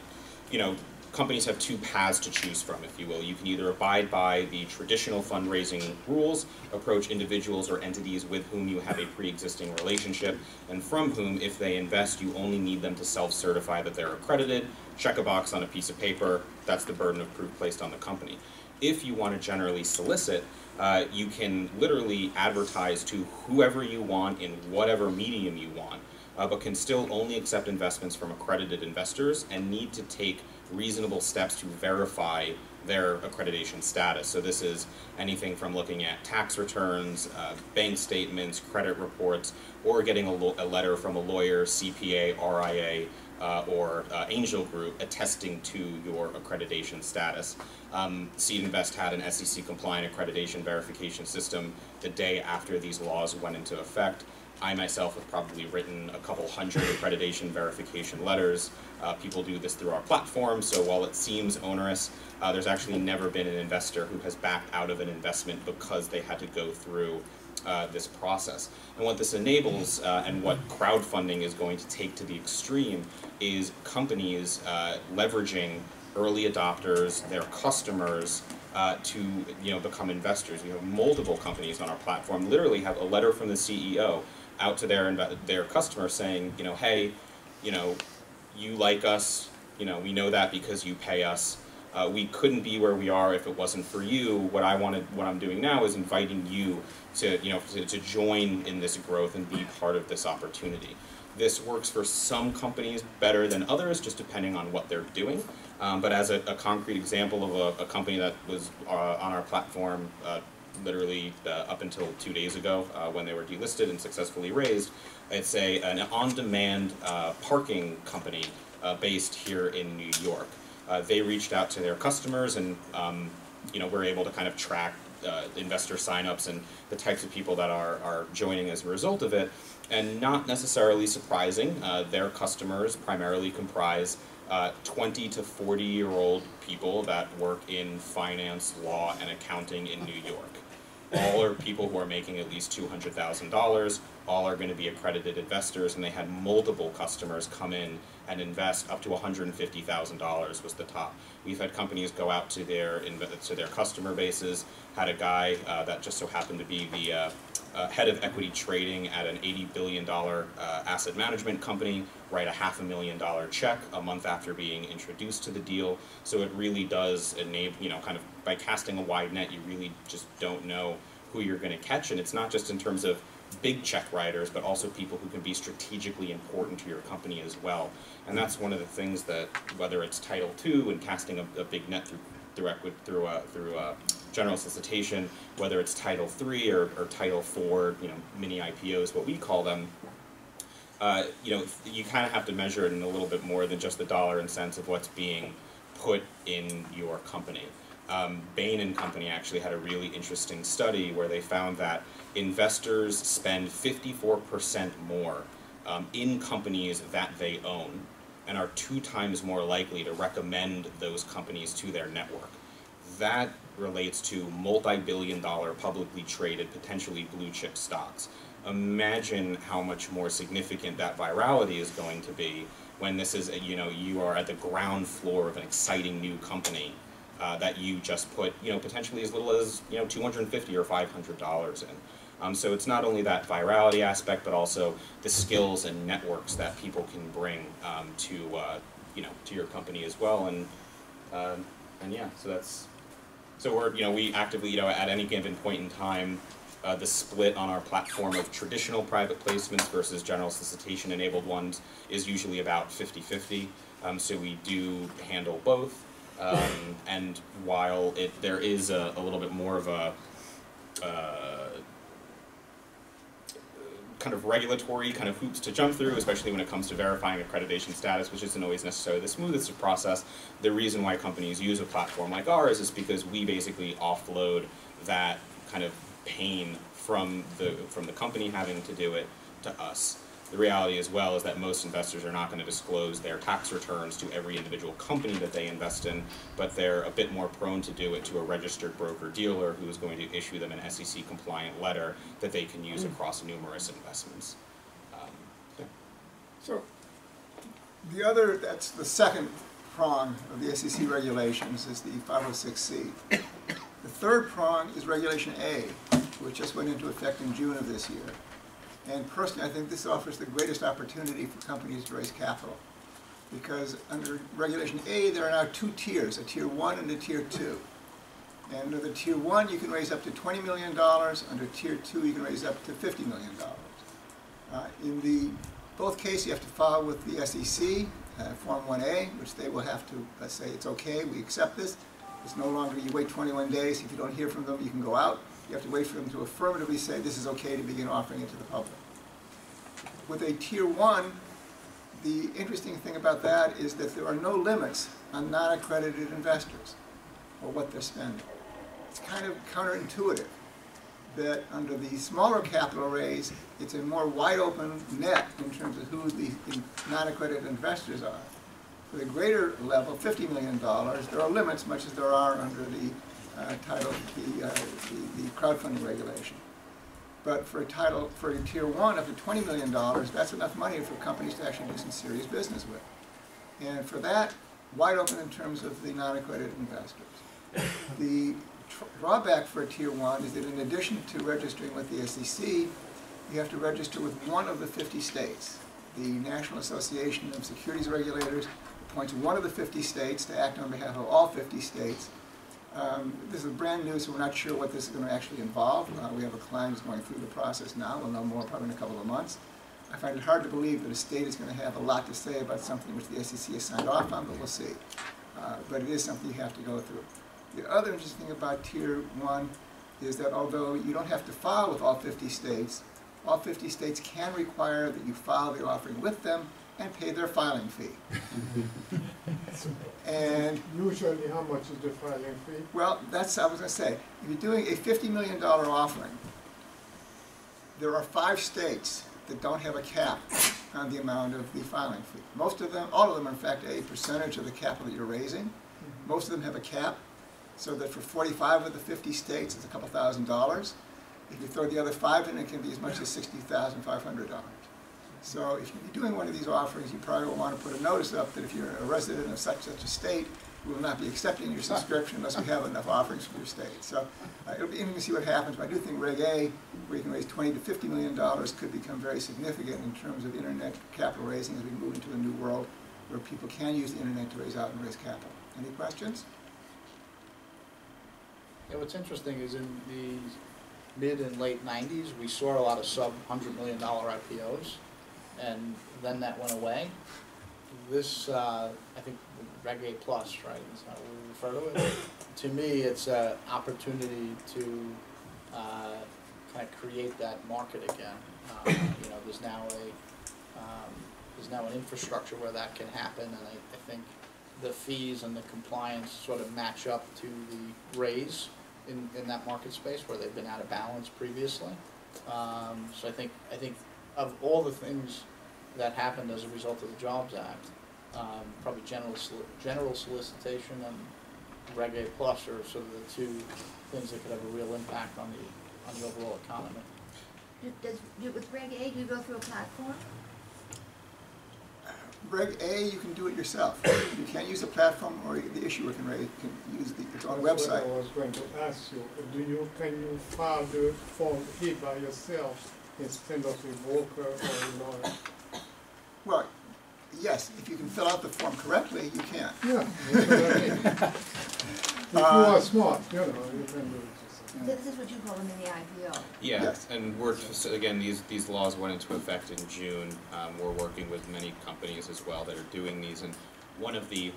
you know, companies have two paths to choose from, if you will. You can either abide by the traditional fundraising rules, approach individuals or entities with whom you have a pre-existing relationship, and from whom, if they invest, you only need them to self-certify that they're accredited, check a box on a piece of paper, that's the burden of proof placed on the company. If you want to generally solicit, uh, you can literally advertise to whoever you want in whatever medium you want, uh, but can still only accept investments from accredited investors and need to take reasonable steps to verify their accreditation status. So this is anything from looking at tax returns, uh, bank statements, credit reports, or getting a, a, letter from a lawyer, CPA, RIA, uh, or uh, Angel Group attesting to your accreditation status. Um, SeedInvest had an SEC compliant accreditation verification system the day after these laws went into effect. I myself have probably written a couple hundred accreditation verification letters. Uh, people do this through our platform, so while it seems onerous, uh, there's actually never been an investor who has backed out of an investment because they had to go through uh, this process. And what this enables, uh, and what crowdfunding is going to take to the extreme, is companies uh, leveraging early adopters, their customers, uh, to you know become investors. We have multiple companies on our platform. Literally, have a letter from the CEO out to their their customers saying, you know, hey, you know, you like us, you know, we know that because you pay us. Uh, we couldn't be where we are if it wasn't for you. What I wanted, what I'm doing now is inviting you to, you know, to, to join in this growth and be part of this opportunity. This works for some companies better than others, just depending on what they're doing. Um, but as a, a concrete example of a, a company that was uh, on our platform uh, literally uh, up until two days ago uh, when they were delisted and successfully raised, it's a, an on-demand uh, parking company uh, based here in New York. Uh, they reached out to their customers and um, you know, we're able to kind of track investor signups and the types of people that are, are joining as a result of it. And not necessarily surprising, their customers primarily comprise uh, 20 to 40 year old people that work in finance, law, and accounting in New York. All are people who are making at least $200,000. All are going to be accredited investors, and they had multiple customers come in and invest up to $150,000 was the top. We've had companies go out to their to their customer bases. Had a guy uh, that just so happened to be the uh, uh, head of equity trading at an $80 billion uh, asset management company write a half a million dollar check a month after being introduced to the deal. So it really does enable, you know, kind of by casting a wide net, you really just don't know who you're going to catch. And it's not just in terms of big check writers, but also people who can be strategically important to your company as well. And that's one of the things that, whether it's Title II and casting a, a big net through through equi- through uh, through uh, general solicitation, whether it's Title III or, or Title IV, you know, mini IPOs, what we call them. Uh, you know, you kind of have to measure it in a little bit more than just the dollar and cents of what's being put in your company. Um, Bain and Company actually had a really interesting study where they found that investors spend 54% more um, in companies that they own and are two times more likely to recommend those companies to their network. That relates to multi-billion dollar publicly traded, potentially blue chip stocks. Imagine how much more significant that virality is going to be when this is, you know, you are at the ground floor of an exciting new company uh, that you just put, you know, potentially as little as, you know, 250 or 500 dollars in. Um, so it's not only that virality aspect, but also the skills and networks that people can bring um, to, uh, you know, to your company as well. And um, and yeah, so that's so we're, you know, we actively, you know, at any given point in time, uh, the split on our platform of traditional private placements versus general solicitation enabled ones is usually about 50-50. Um, so we do handle both. Um, and while it there is a, a little bit more of a uh, kind of regulatory kind of hoops to jump through, especially when it comes to verifying accreditation status, which isn't always necessarily the smoothest process. The reason why companies use a platform like ours is because we basically offload that kind of pain from the from the company having to do it to us. The reality as well is that most investors are not going to disclose their tax returns to every individual company that they invest in, but they're a bit more prone to do it to a registered broker dealer who is going to issue them an SEC compliant letter that they can use across numerous investments. Um, yeah. So, the other, that's the second prong of the SEC regulations is the 506C. The third prong is Regulation A, which just went into effect in June of this year. And personally, I think this offers the greatest opportunity for companies to raise capital. Because under Regulation A, there are now two tiers, a Tier 1 and a Tier 2. And under the Tier 1, you can raise up to $20 million. Under Tier 2, you can raise up to $50 million. Uh, in the both cases, you have to file with the SEC, uh, Form 1A, which they will have to uh, say, it's okay, we accept this. It's no longer, you wait 21 days, if you don't hear from them, you can go out. You have to wait for them to affirmatively say, this is okay to begin offering it to the public. With a Tier 1, the interesting thing about that is that there are no limits on non-accredited investors or what they're spending. It's kind of counterintuitive that under the smaller capital raise, it's a more wide open net in terms of who the non-accredited investors are. For the greater level, $50 million, there are limits, much as there are under the uh, title, the, uh, the, the crowdfunding regulation. But for a title, for a tier one up to $20 million, that's enough money for companies to actually do some serious business with. And for that, wide open in terms of the non-accredited investors. The drawback for a tier one is that in addition to registering with the SEC, you have to register with one of the 50 states. The National Association of Securities Regulators appoints one of the 50 states to act on behalf of all 50 states. Um, this is brand new, so we're not sure what this is going to actually involve. Uh, we have a client who's going through the process now. We'll know more probably in a couple of months. I find it hard to believe that a state is gonna have a lot to say about something which the SEC has signed off on, but we'll see. Uh, But it is something you have to go through. The other interesting thing about tier one is that although you don't have to file with all fifty states, all fifty states can require that you file the offering with them and pay their filing fee. and usually, how much is the filing fee? Well, that's I was going to say. If you're doing a fifty million dollar offering, there are five states that don't have a cap on the amount of the filing fee. Most of them, all of them, in fact, a percentage of the capital that you're raising. Mm-hmm. Most of them have a cap, so that for 45 of the 50 states, it's a couple thousand dollars. If you throw the other five in, it can be as much as $60,500. So if you're doing one of these offerings, you probably will want to put a notice up that if you're a resident of such such a state, we will not be accepting your subscription unless we have enough offerings from your state. So uh, it'll be interesting to see what happens, but I do think Reg A, where you can raise twenty to fifty million dollars, could become very significant in terms of internet capital raising as we move into a new world where people can use the internet to raise out and raise capital. Any questions? Yeah, what's interesting is in the mid and late nineties, we saw a lot of sub hundred million dollar IPOs, and then that went away. This, uh, I think, Reg A plus, right, is that what we refer to it? To me, it's an opportunity to, uh, kind of create that market again. Uh, You know, there's now a, um, there's now an infrastructure where that can happen, and I, I think the fees and the compliance sort of match up to the raise in, in that market space where they've been out of balance previously. Um, so I think, I think of all the things that happened as a result of the Jobs Act, um, probably general, soli- general solicitation and Reg A plus are sort of the two things that could have a real impact on the, on the overall economy. Do- Does, with Reg A, do you go through a platform? Reg A, you can do it yourself. You can't use a platform or the issuer can raise, can use the, its own That's what I was going to ask you, do you, can you file the form here by yourself instead of a broker or a lawyer? Well, yes, if you can fill out the form correctly, you can. Yeah, that's what I mean. If you Uh, are smart, you know, you can do it yourself. This is what you call them in the IPO. Yeah, Yes. and we're, so again, these, these laws went into effect in June. Um, we're working with many companies as well that are doing these, and one of the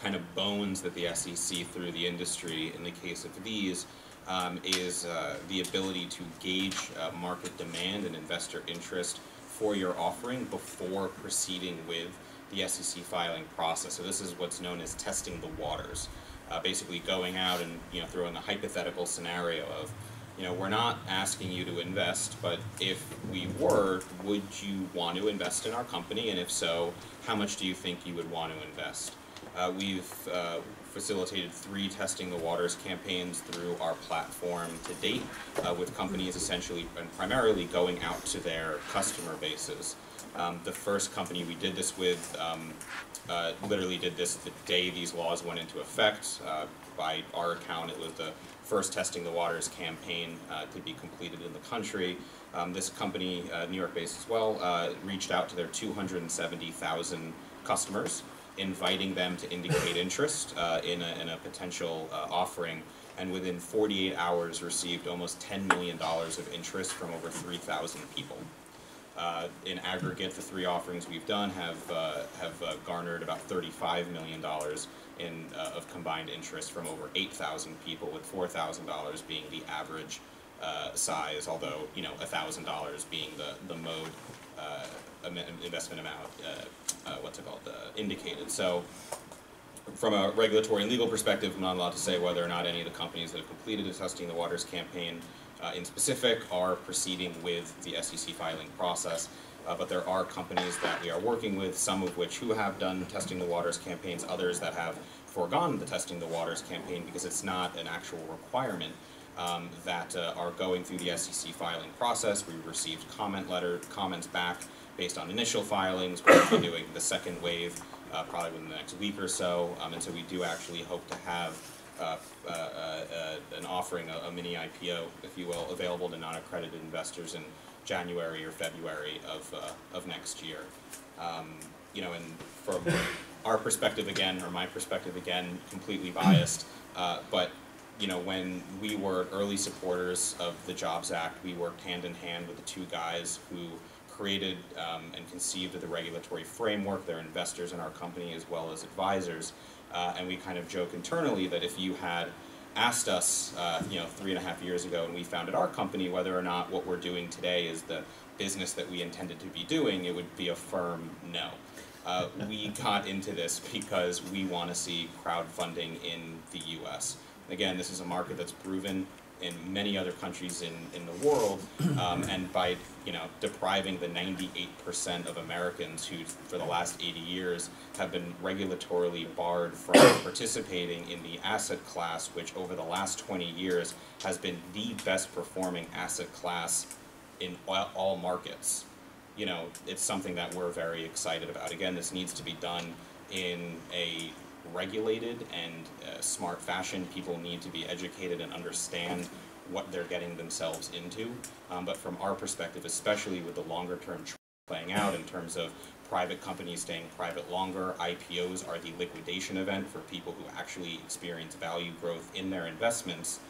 kind of bones that the SEC threw the industry in the case of these um, is uh, the ability to gauge uh, market demand and investor interest for your offering before proceeding with the SEC filing process. So this is what's known as testing the waters. Uh, basically going out and you know throwing a hypothetical scenario of you know we're not asking you to invest, but if we were, would you want to invest in our company, and if so, how much do you think you would want to invest? Uh, we've uh, facilitated three testing the waters campaigns through our platform to date, uh, with companies essentially and primarily going out to their customer bases. Um, the first company we did this with um, uh, literally did this the day these laws went into effect. Uh, by our account, it was the first testing the waters campaign uh, to be completed in the country. Um, this company, uh, New York based as well, uh, reached out to their 270,000 customers, inviting them to indicate interest uh, in, a, in a potential uh, offering, and within 48 hours received almost $10 million of interest from over 3,000 people. Uh, in aggregate, the three offerings we've done have uh, have uh, garnered about thirty-five million dollars in uh, of combined interest from over eight thousand people, with four thousand dollars being the average size. Although you know, thousand dollars being the the mode investment amount. Uh, uh, what's it called? Uh, indicated. So. From a regulatory and legal perspective, I'm not allowed to say whether or not any of the companies that have completed the Testing the Waters campaign uh, in specific are proceeding with the SEC filing process. Uh, but there are companies that we are working with, some of which who have done Testing the Waters campaigns, others that have foregone the Testing the Waters campaign because it's not an actual requirement um, that uh, are going through the SEC filing process. We received comment letter, comments back based on initial filings. We'll be doing the second wave uh, probably within the next week or so. Um, and so we do actually hope to have uh, uh, uh, an offering, a, a mini IPO, if you will, available to non-accredited investors in January or February of, uh, of next year. Um, you know, and from our perspective again, or my perspective again, completely biased, but you know, when we were early supporters of the Jobs Act, we worked hand in hand with the two guys who created um, and conceived of the regulatory framework. They're investors in our company as well as advisors. Uh, and we kind of joke internally that if you had asked us, uh, you know, three and a half years ago when we founded our company, whether or not what we're doing today is the business that we intended to be doing, it would be a firm no. Uh, we got into this because we want to see crowdfunding in the U.S. Again, this is a market that's proven in many other countries in, in the world, um, and by you know depriving the 98% of Americans who, for the last 80 years, have been regulatorily barred from participating in the asset class, which over the last 20 years has been the best performing asset class in all, all markets. You know, it's something that we're very excited about. Again, this needs to be done in a regulated and uh, smart fashion. People need to be educated and understand what they're getting themselves into. Um, but from our perspective, especially with the longer term playing out in terms of private companies staying private longer, IPOs are the liquidation event for people who actually experience value growth in their investments.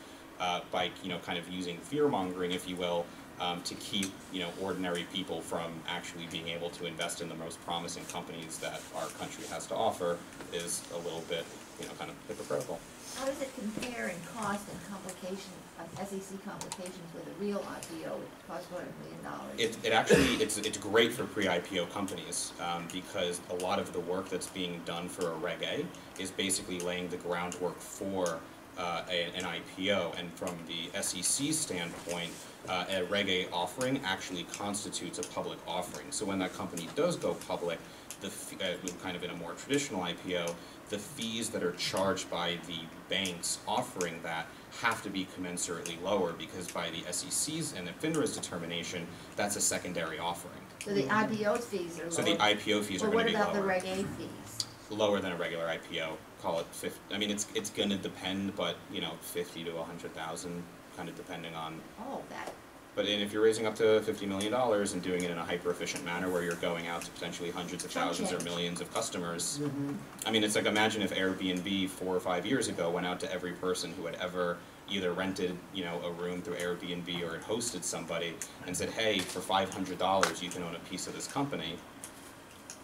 Uh, by you know, kind of using fear mongering, if you will, um, to keep you know ordinary people from actually being able to invest in the most promising companies that our country has to offer is a little bit you know kind of hypocritical. How does it compare in cost and complication, of SEC complications with a real IPO, which costs a million dollars? It, it actually it's it's great for pre-IPO companies um, because a lot of the work that's being done for a Reg A is basically laying the groundwork for uh, a, an IPO, and from the SEC standpoint, uh, a Reg A offering actually constitutes a public offering. So when that company does go public, the uh, kind of in a more traditional IPO, the fees that are charged by the banks offering that have to be commensurately lower because by the SEC's and the FINRA's determination, that's a secondary offering. So the IPO fees are lower? So the IPO fees are going to be Well, what about the lower. Reg A fees? Lower than a regular IPO. Call it fifty. I mean, it's it's going to depend, but you know, fifty to a hundred thousand, kind of depending on all of that, But and if you're raising up to fifty million dollars and doing it in a hyper efficient manner where you're going out to potentially hundreds of thousands or millions of customers, mm-hmm. I mean, it's like imagine if Airbnb four or five years ago went out to every person who had ever either rented, you know, a room through Airbnb or had hosted somebody and said, hey, for five hundred dollars you can own a piece of this company.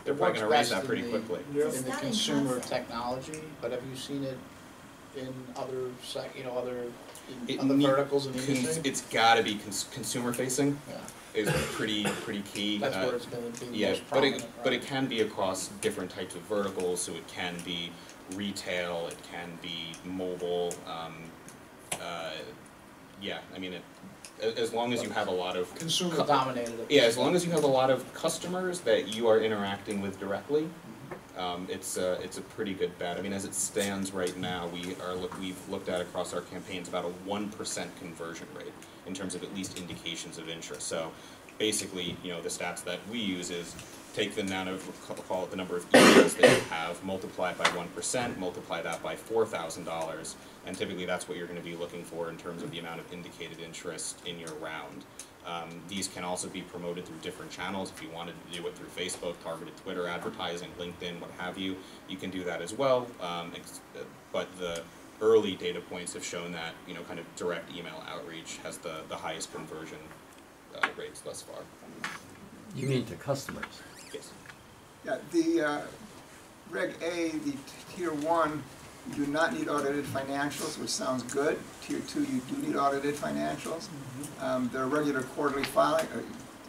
They're It probably gonna raise that pretty the- quickly. Yeah. in the consumer technology, but have you seen it in other you know, other, in other need- verticals in the industry? it's gotta be cons- consumer facing Yeah, is pretty, pretty key. that's Uh, where it's been being Yeah, most but it, prominent, but it can be across different types of verticals, so it can be retail, it can be mobile, um, uh, yeah, I mean, it, as long as you have a lot of. Consumer dominated. Yeah, as long as you have a lot of customers that you are interacting with directly, um, it's a, it's a pretty good bet. I mean, as it stands right now, we are, look, we've looked at across our campaigns about a one percent conversion rate in terms of at least indications of interest. So basically, you know, the stats that we use is take the amount of, call it the number of emails that you have, multiply it by one percent, multiply that by four thousand dollars, and typically that's what you're gonna be looking for in terms of the amount of indicated interest in your round. Um, these can also be promoted through different channels. If you wanted to do it through Facebook, targeted Twitter advertising, LinkedIn, what have you, you can do that as well. Um, ex- uh, but the early data points have shown that you know kind of direct email outreach has the, the highest conversion uh, rates thus far. You mean to customers? Yes. Yeah, the uh, Reg A, the tier one, you do not need audited financials, which sounds good. Tier two, you do need audited financials. Um, There are regular quarterly filing, uh,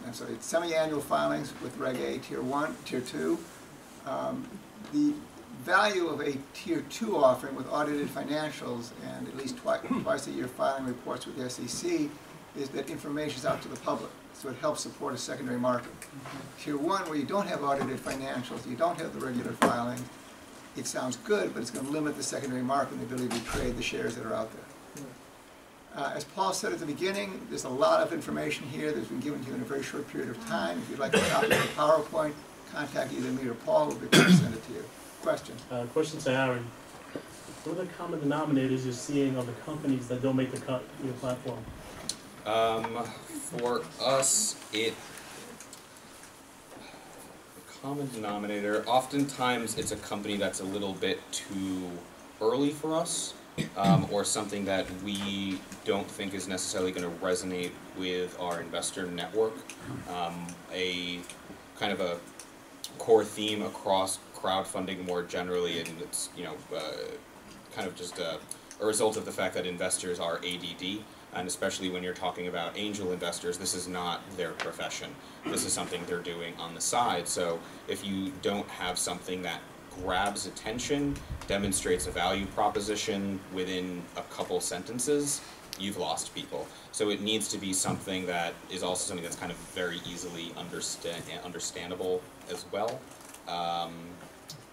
I'm sorry, semi-annual filings with Reg A, tier one, tier two. Um, The value of a tier two offering with audited financials and at least twice, twice a year filing reports with the SEC is that information is out to the public, so it helps support a secondary market. Tier one, where you don't have audited financials, you don't have the regular filing, it sounds good, but it's gonna limit the secondary market and the ability to trade the shares that are out there. Uh, as Paul said at the beginning, there's a lot of information here that's been given to you in a very short period of time. If you'd like a copy of the PowerPoint, contact either me or Paul, we'll be glad to send it to you. Question? Uh, question to Aaron. What are the common denominators you're seeing of the companies that don't make the cut in your platform? Um, for us, it the common denominator. Oftentimes, it's a company that's a little bit too early for us. um, or something that we don't think is necessarily gonna resonate with our investor network. Um, a kind of a core theme across crowdfunding more generally, and it's, you know, uh, kind of just a, a result of the fact that investors are ADD, and especially when you're talking about angel investors, this is not their profession. This is something they're doing on the side. So if you don't have something that grabs attention, demonstrates a value proposition within a couple sentences, you've lost people. So it needs to be something that is also something that's kind of very easily understand understandable as well. Um,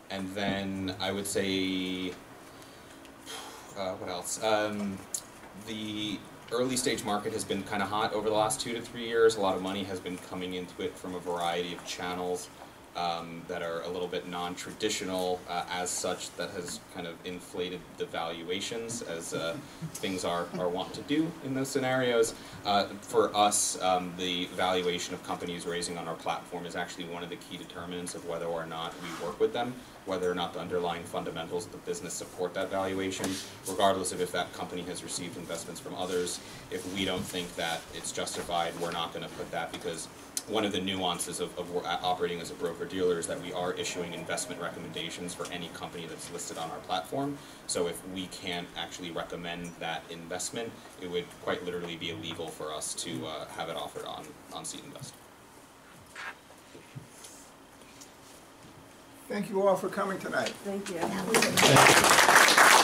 and then I would say, uh, what else? Um, the early stage market has been kind of hot over the last two to three years. A lot of money has been coming into it from a variety of channels um, that are a little bit non-traditional uh, as such that has kind of inflated the valuations as uh, things are, are wont to do in those scenarios. Uh, for us, um, the valuation of companies raising on our platform is actually one of the key determinants of whether or not we work with them, whether or not the underlying fundamentals of the business support that valuation, regardless of if that company has received investments from others. If we don't think that it's justified, we're not gonna put that because one of the nuances of, of operating as a broker dealer is that we are issuing investment recommendations for any company that's listed on our platform. So if we can't actually recommend that investment, it would quite literally be illegal for us to uh, have it offered on, on SeedInvest. Thank you all for coming tonight. Thank you. That was a-